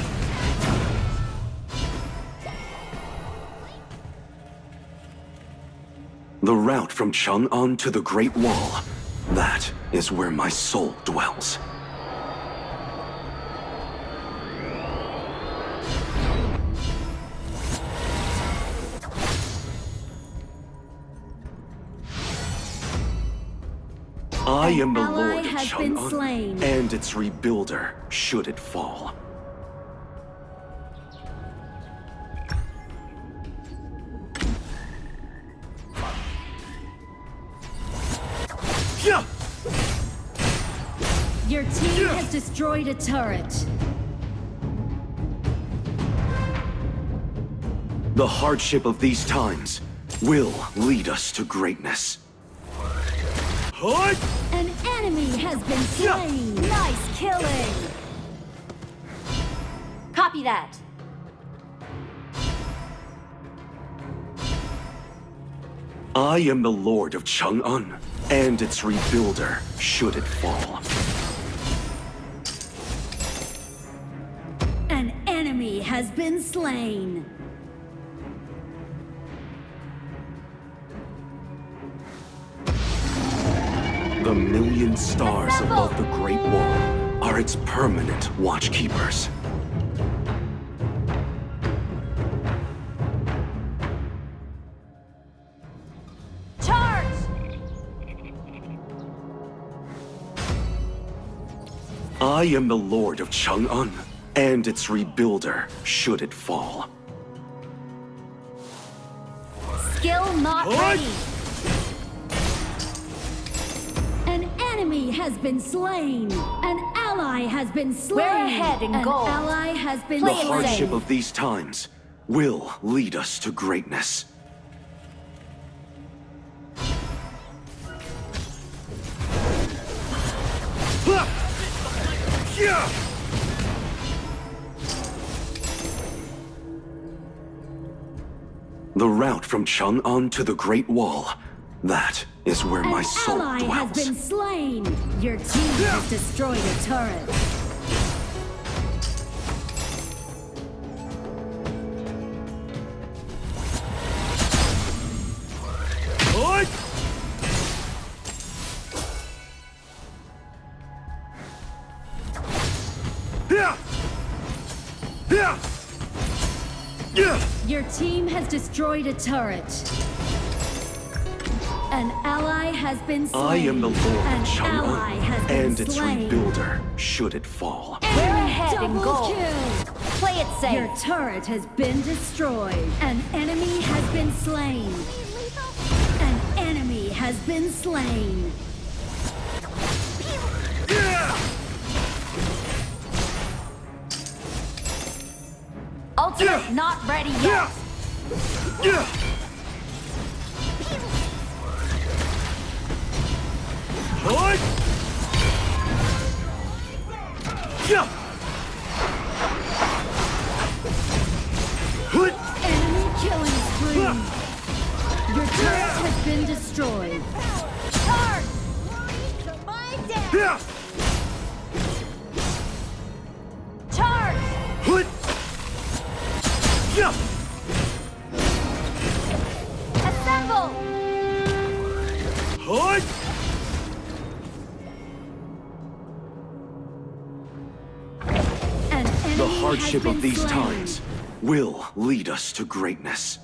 The route from Chang'an to the Great Wall, that is where my soul dwells. I An am the Lord of has been slain. Chang'an, and its rebuilder, should it fall. Yeah. Your team Yeah. has destroyed a turret. The hardship of these times will lead us to greatness. An enemy has been slain. Nice killing. Copy that. I am the Lord of Chang'an, and its rebuilder, should it fall. An enemy has been slain. The million stars above the Great Wall are its permanent watchkeepers. Charge! I am the Lord of Chang'an, and its rebuilder, should it fall. Skill not ready. Enemy has been slain. An ally has been slain. We're ahead in An gold. ally has been Play The hardship of these times will lead us to greatness. The route from Chang'an to the Great Wall, that is where my An soul ally dwells. has been slain. Your team has destroyed a turret. Put. Yeah. Yeah. Yeah. Your team has destroyed a turret. An ally has been slain. I am the Lord An of ally has Chang'an, been and its slain. rebuilder, should it fall. We're ahead in Double gold. kill. Play it safe. Your turret has been destroyed. An enemy has been slain. An enemy has been slain. Yeah. Ultimate not ready yet. Enemy killing spree. Your turret has been destroyed. Charge! Yeah. Charge! Put. Yeah. Hardship of these slain. times will lead us to greatness.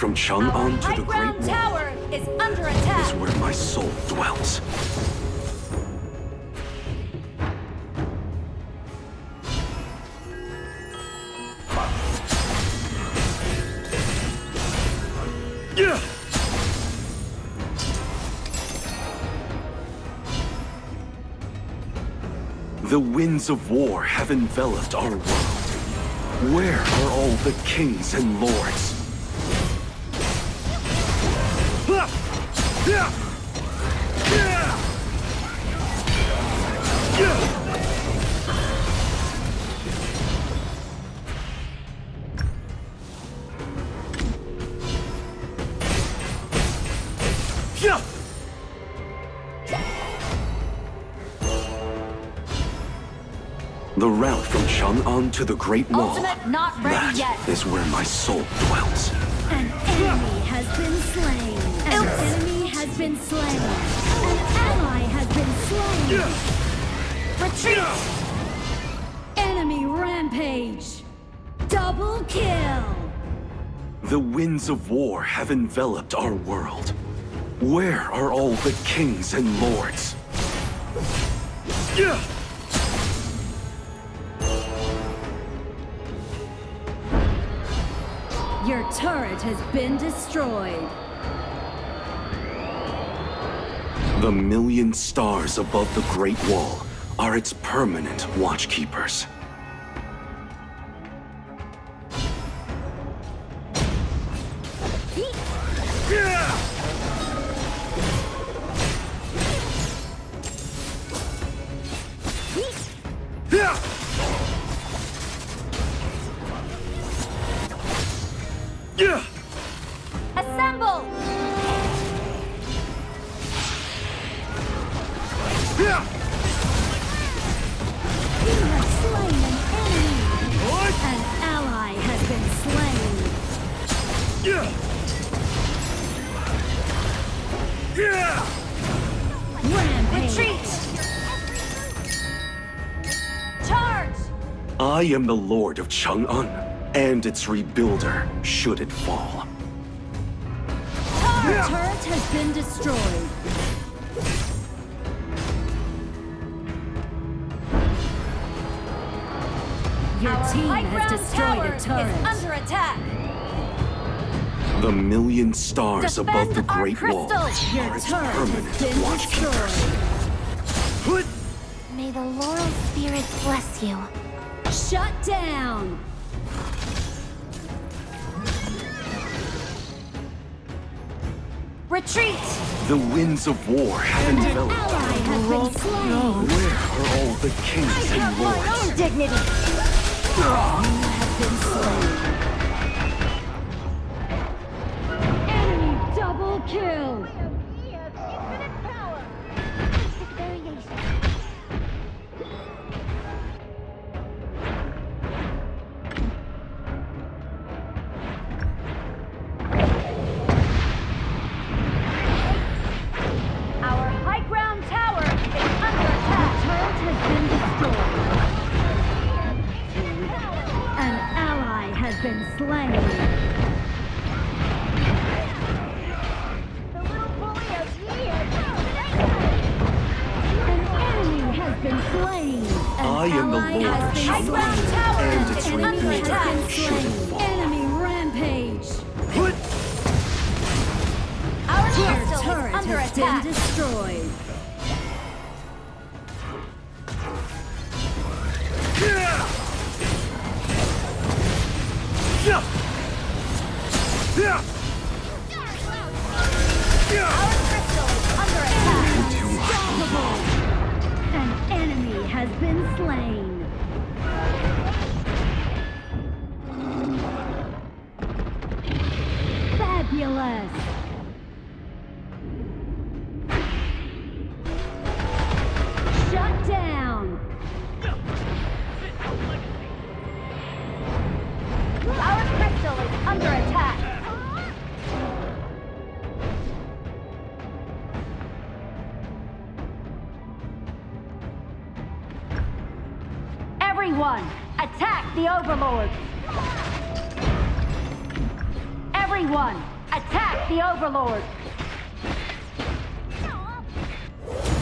From Chang'an to High the Great Wall tower is under attack. is where my soul dwells. Yeah! The winds of war have enveloped our world. Where are all the kings and lords? The route from Chang'an to the Great Wall. Ultimate not ready That yet. is where my soul dwells. An enemy has been slain! An enemy has been slain! An ally has been slain! Retreat. Enemy rampage! Double kill! The winds of war have enveloped our world. Where are all the kings and lords? Yeah! Your turret has been destroyed. The million stars above the Great Wall are its permanent watchkeepers. I am the Lord of Chang'an, and its rebuilder should it fall. Your turret has been destroyed. Your Our team high has destroyed tower a is turret. under attack. The million stars above the Great Wall. Your are its permanent has been watchkeepers. May the Laurel Spirit bless you. Shut down! Retreat. The winds of war have An enveloped ally has been slain. Where are all the kings and lords? Own dignity. You have been slain.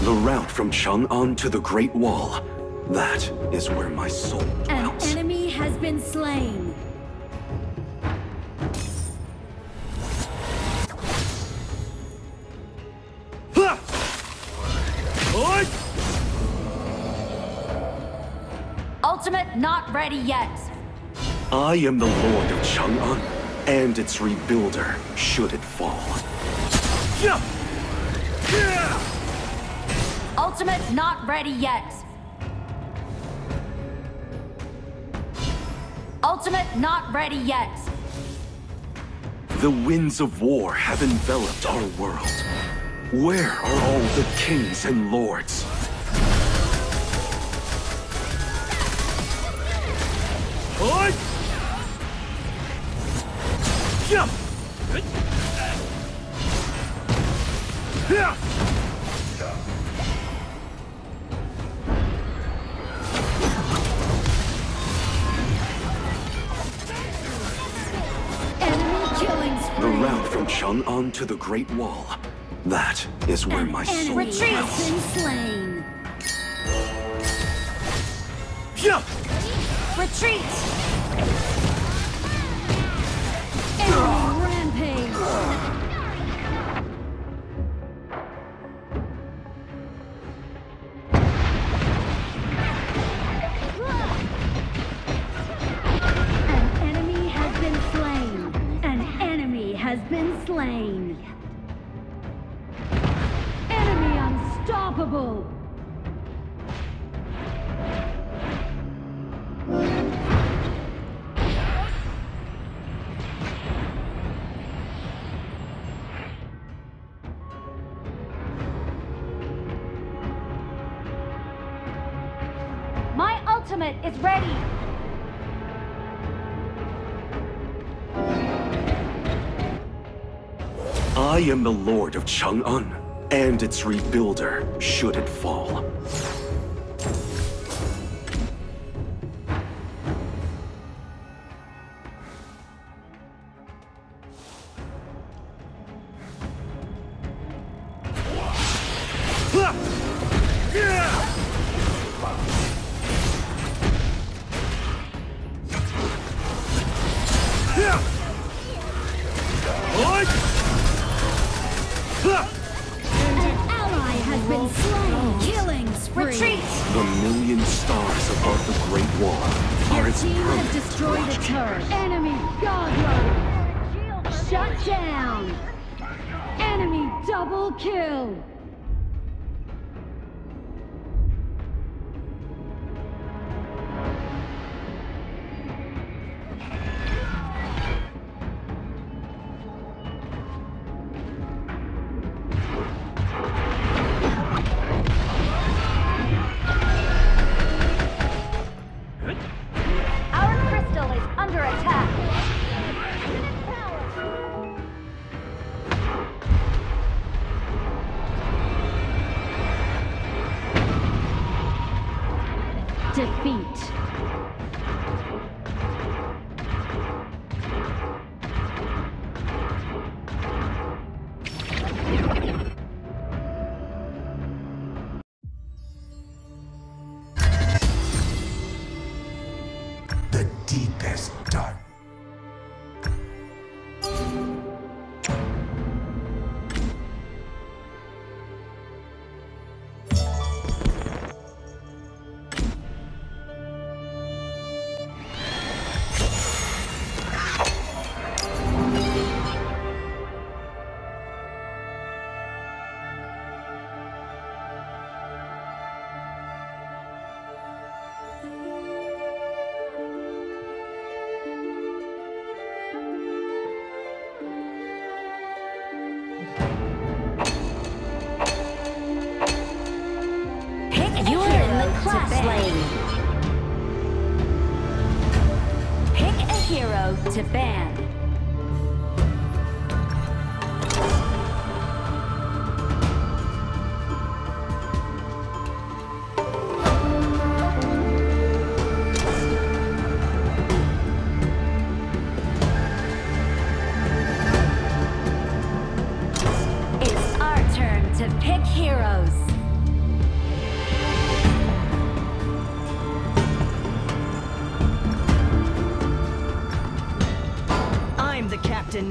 The route from Chang'an to the Great Wall. That is where my soul dwells. An enemy has been slain. Ultimate not ready yet. I am the Lord of Chang'an, and its rebuilder, should it fall. Ultimate not ready yet. Ultimate not ready yet. The winds of war have enveloped our world. Where are all the kings and lords? To the Great Wall. That is where An my soul Retreat. been slain. Retreat! I am the Lord of Chang'an, and its rebuilder, should it fall.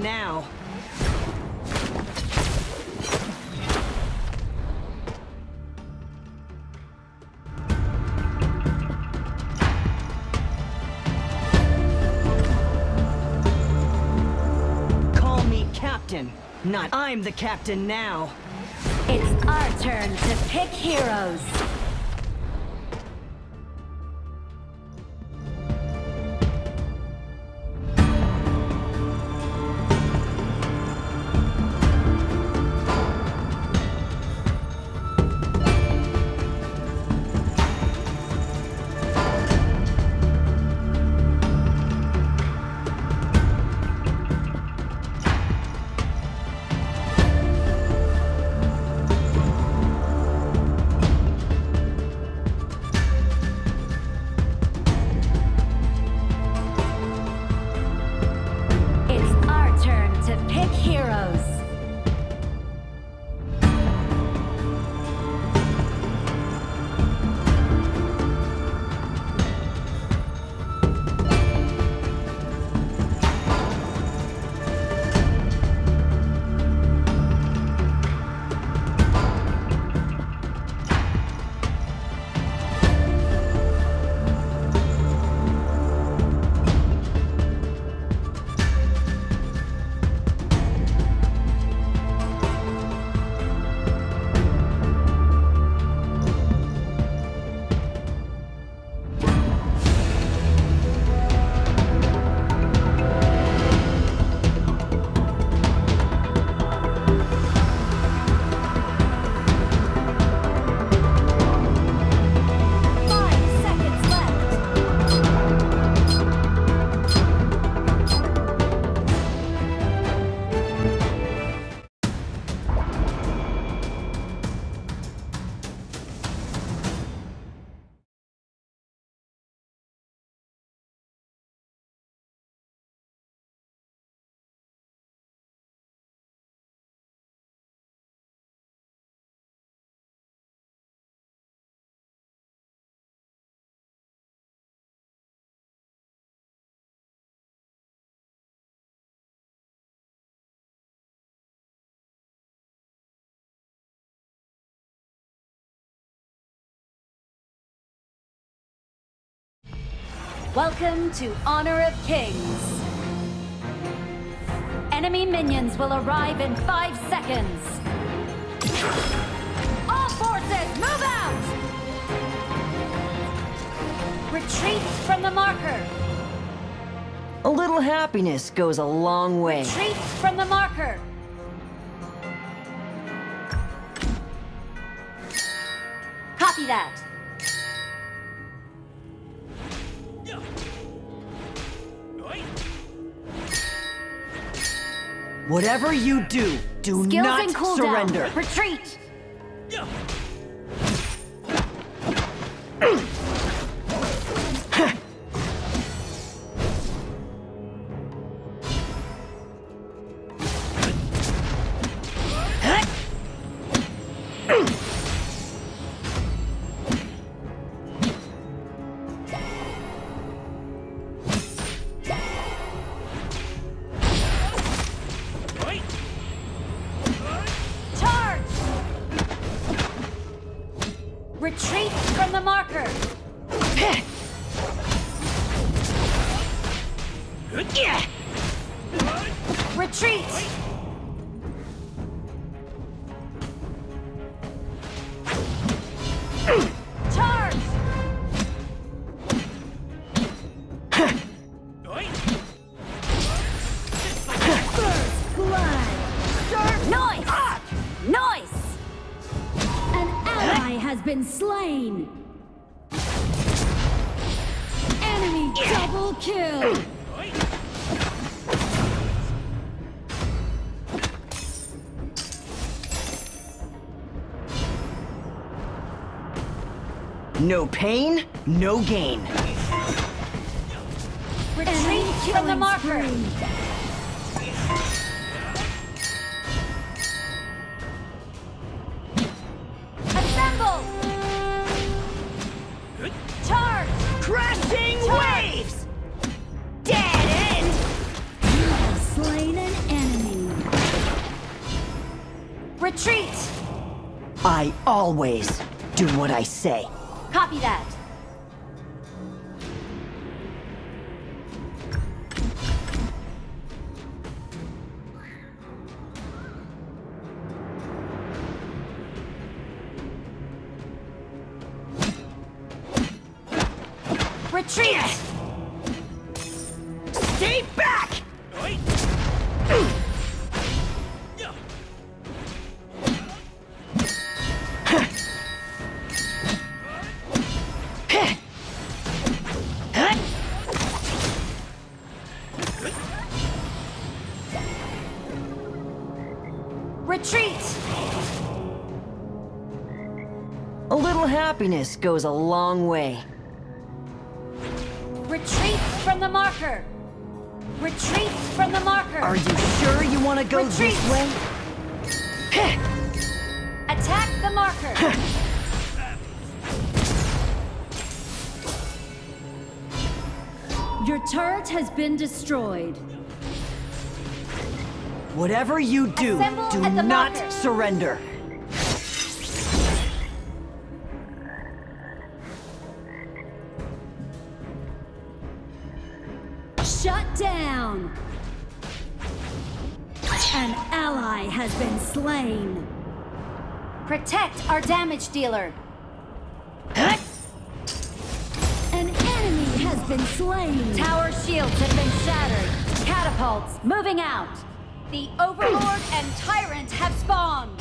Now. Call me captain, not I'm the captain now. It's our turn to pick heroes. Welcome to Honor of Kings. Enemy minions will arrive in five seconds. All forces, move out! Retreat from the marker. A little happiness goes a long way. Retreat from the marker. Copy that. Whatever you do, do Skills not surrender. Retreat. No gain. Retreat from the marker. Assemble! Charge! Crashing waves! Dead end! You have slain an enemy. Retreat! I always do what I say. Happiness goes a long way. Retreat from the marker! Retreat from the marker! Are you sure you want to go Retreat. this way? <laughs> Attack the marker! <laughs> Your turret has been destroyed. Whatever you do, Assemble do not marker. surrender. Protect our damage dealer! An enemy has been slain. Tower shields have been shattered. Catapults moving out. The Overlord and Tyrant have spawned.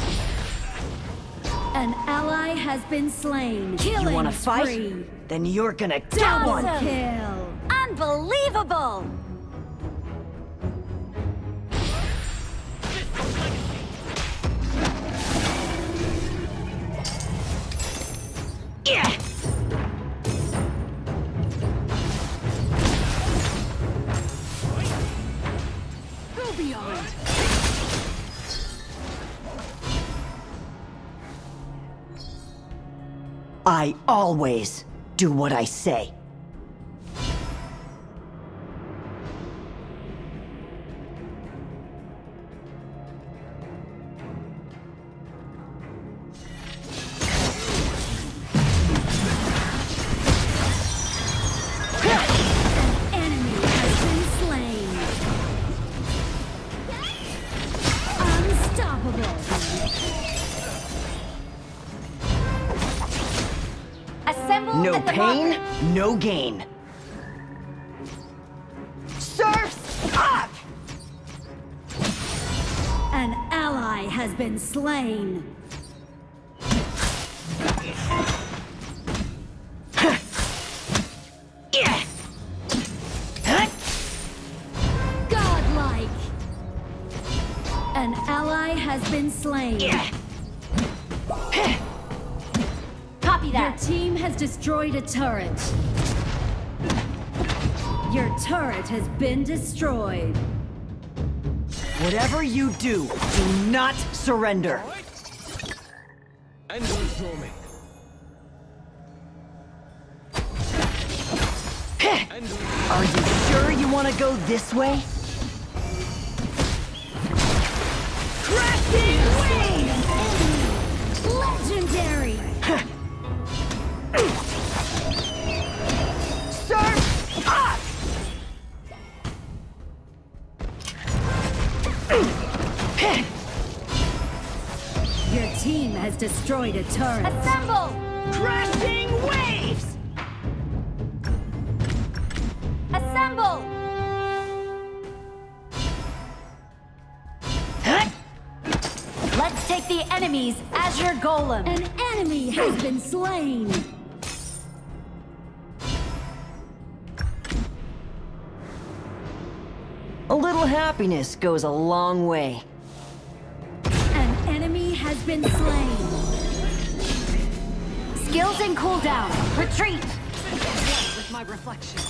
An ally has been slain. Killing You want to fight? spree. Then you're gonna get one. kill. Unbelievable! Beyond. I always do what I say. Destroyed. Whatever you do, do not surrender. And storming. And Are you sure you want to go this way? Crashing wave! Legendary. <laughs> team has destroyed a turret. Assemble! Crashing waves! Assemble! Let's take the enemy's Azure Golem. An enemy has been slain. A little happiness goes a long way. An enemy has been slain. Skills in cooldown. Retreat. With my reflection.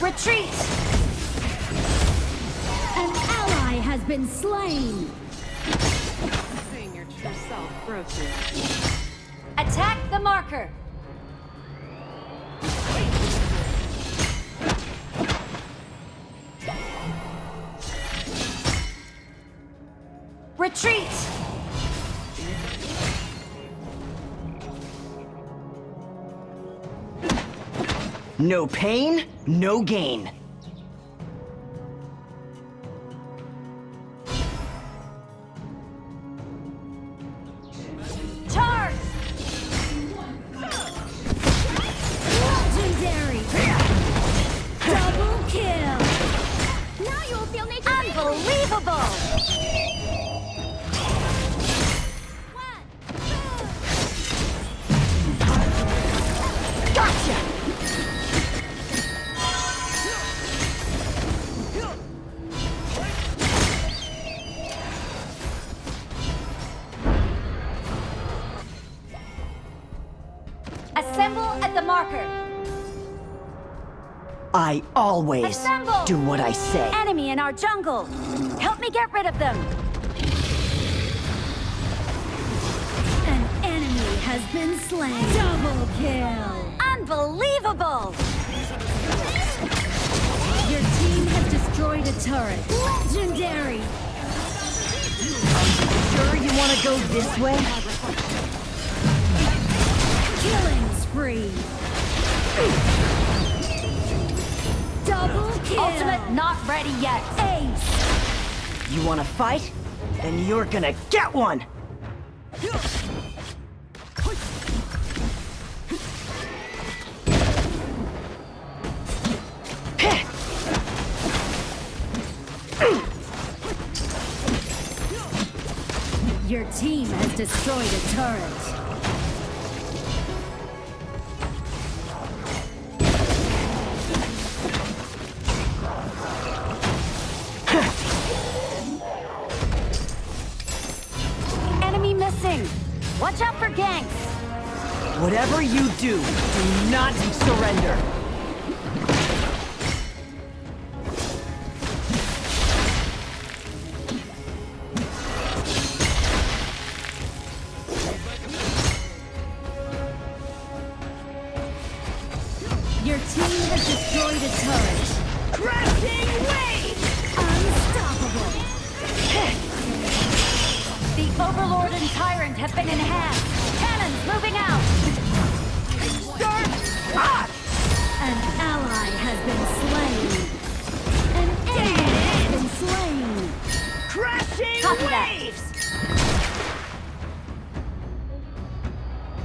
Retreat. An ally has been slain. Seeing your true self grows. Attack the marker. Retreat. No pain, no gain. Always Assemble! do what I say. Enemy in our jungle. Help me get rid of them. An enemy has been slain. Double kill. Unbelievable. Your team has destroyed a turret. Legendary. Sure you want to go this way? Killing spree. Ultimate not ready yet. Ace. You want to fight? Then you're gonna get one! Your team has destroyed a turret. Not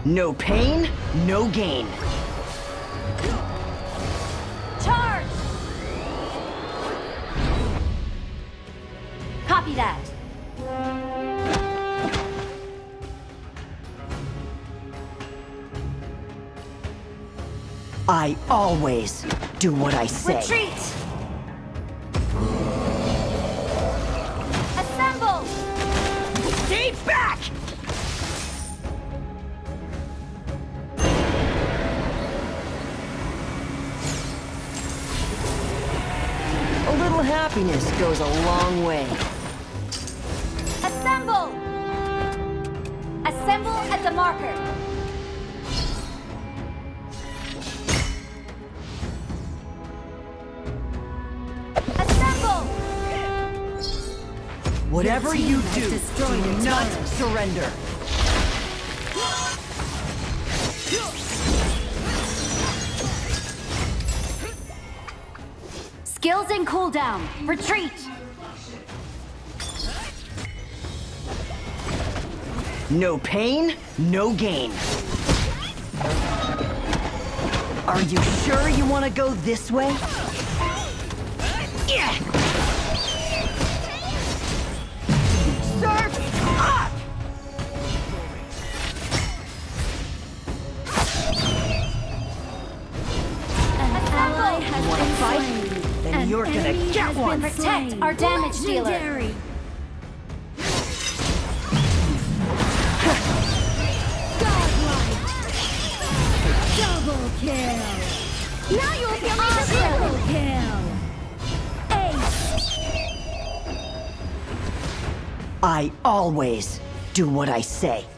No pain, no gain. Charge. Copy that. I always do what I say. Retreat. A long way. Assemble. Assemble at the marker. Assemble. Whatever you do, do not surrender. Skills in cooldown. Retreat. No pain, no gain. Are you sure you want to go this way? I say.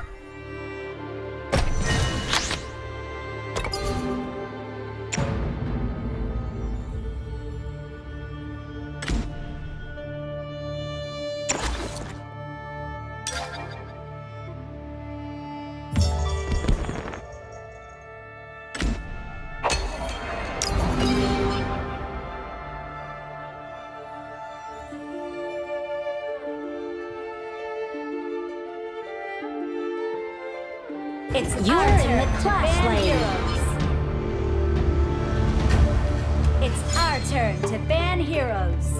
<laughs> It's You're our in turn the ban lane. It's our turn to ban heroes.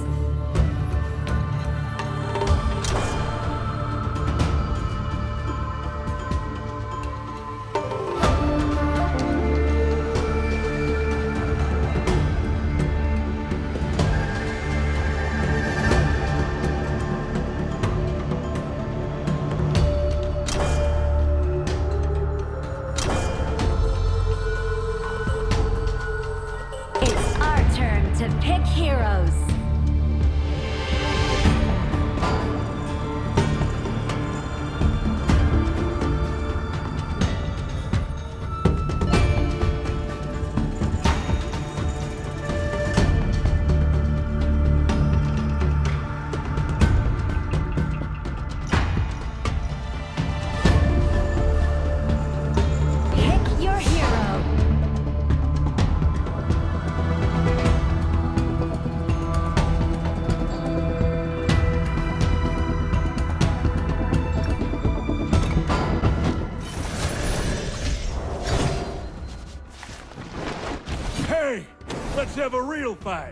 Have a real fight,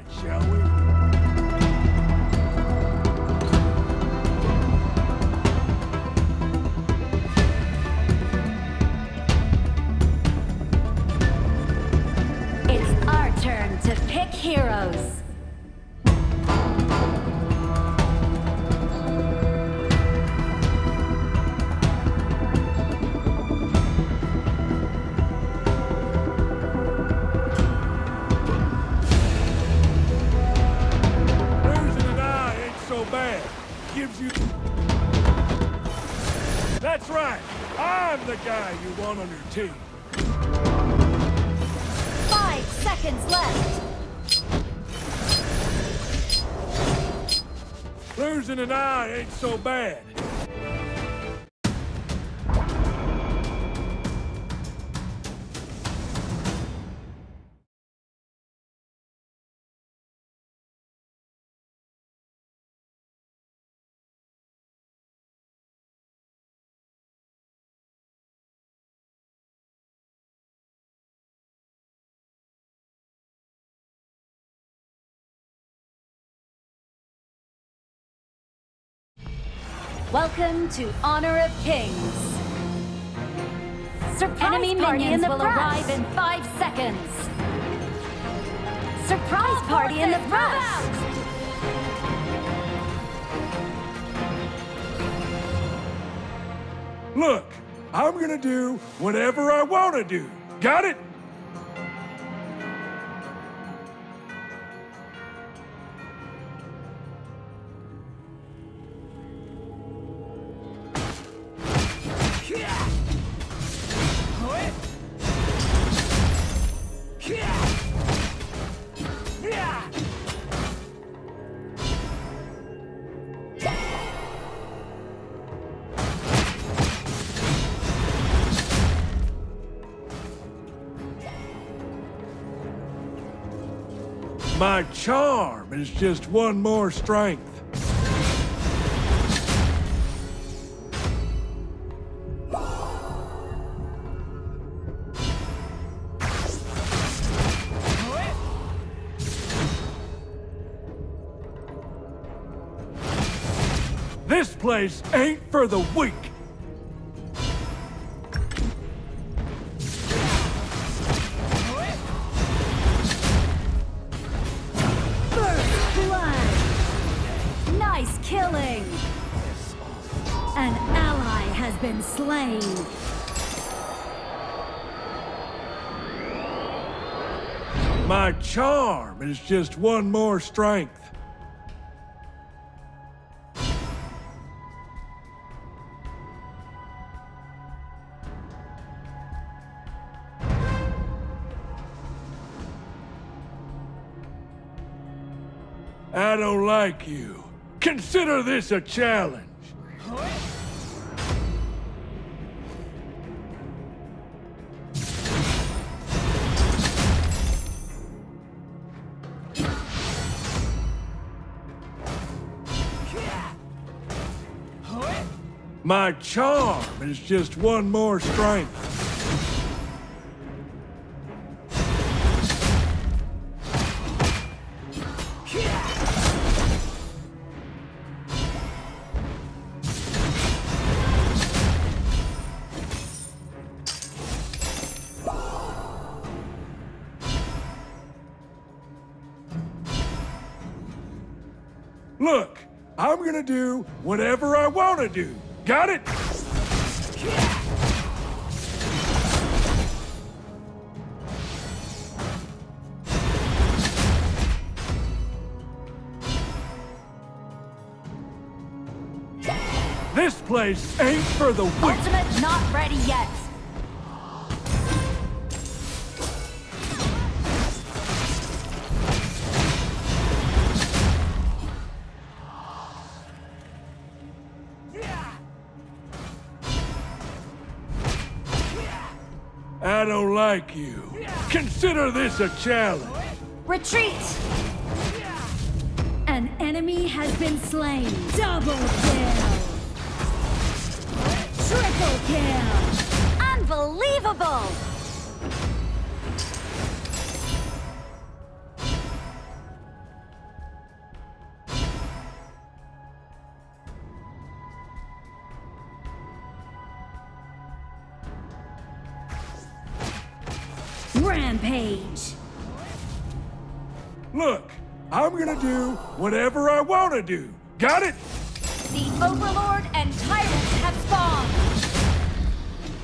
Losing I ain't so bad. Welcome to Honor of Kings. Surprise Enemy party minions in the will press. arrive in five seconds. Surprise party in the press. Look, I'm gonna do whatever I want to do. Got it? Charm is just one more strength. This place ain't for the weak. Charm is just one more strength. I don't like you. Consider this a challenge. My charm is just one more strength. Look, I'm gonna do whatever I want to do. Got it? This place ain't for the weak. Ultimate not ready yet. Like you. Consider this a challenge. Retreat. An enemy has been slain. Double kill. Triple kill. Unbelievable. Do whatever I want to do. Got it? The Overlord and Tyrants have spawned.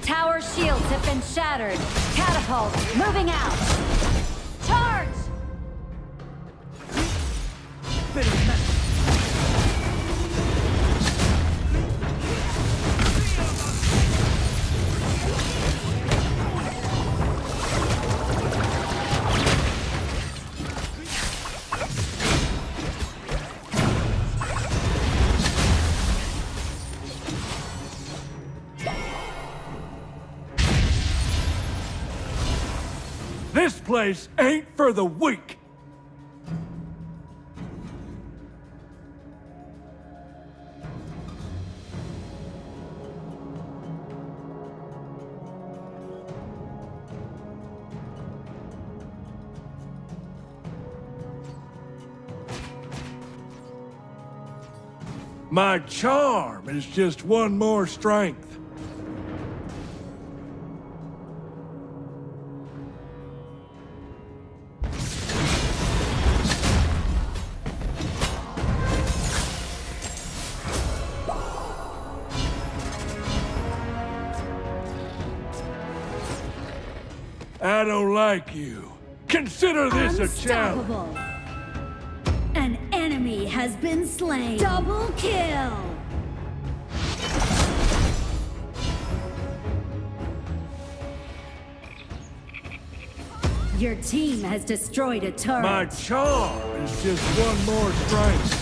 Tower shields have been shattered. Catapults moving out. Charge! Place ain't for the weak. My charm is just one more strength. I don't like you. Consider this a challenge. An enemy has been slain. Double kill. Your team has destroyed a turret. My charm is just one more strength.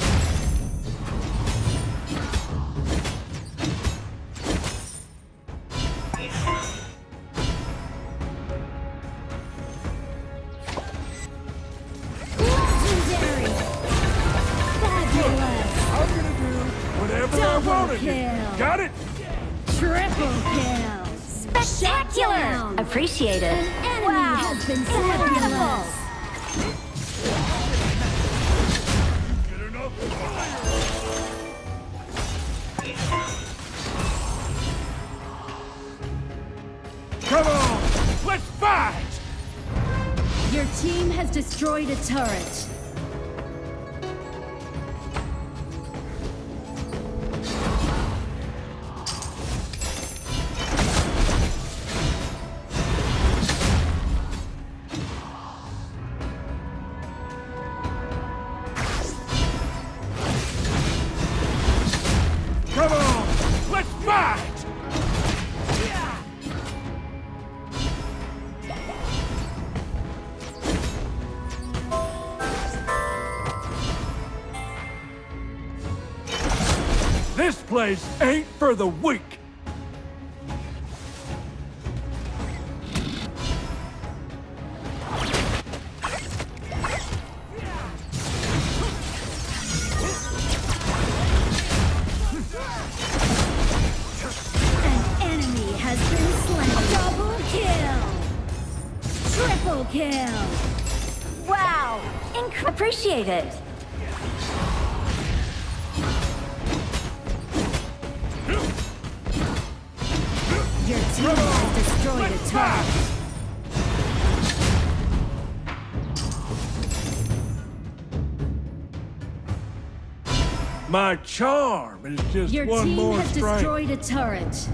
the week. Your team has strike. destroyed a turret.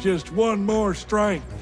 just one more strength.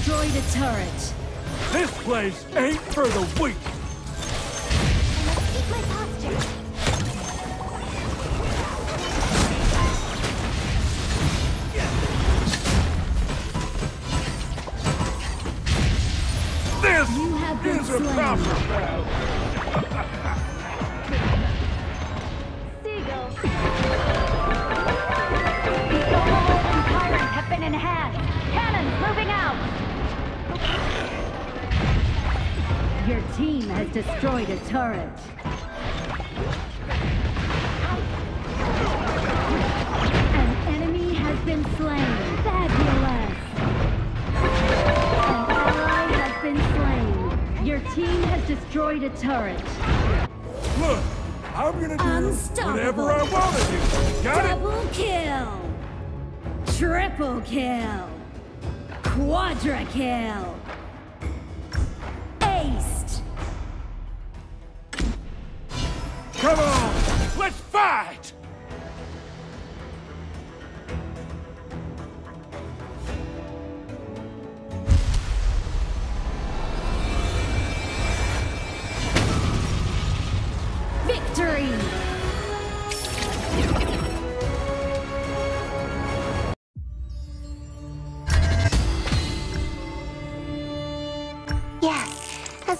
Destroy the turret. This place ain't for the weak.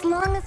Long as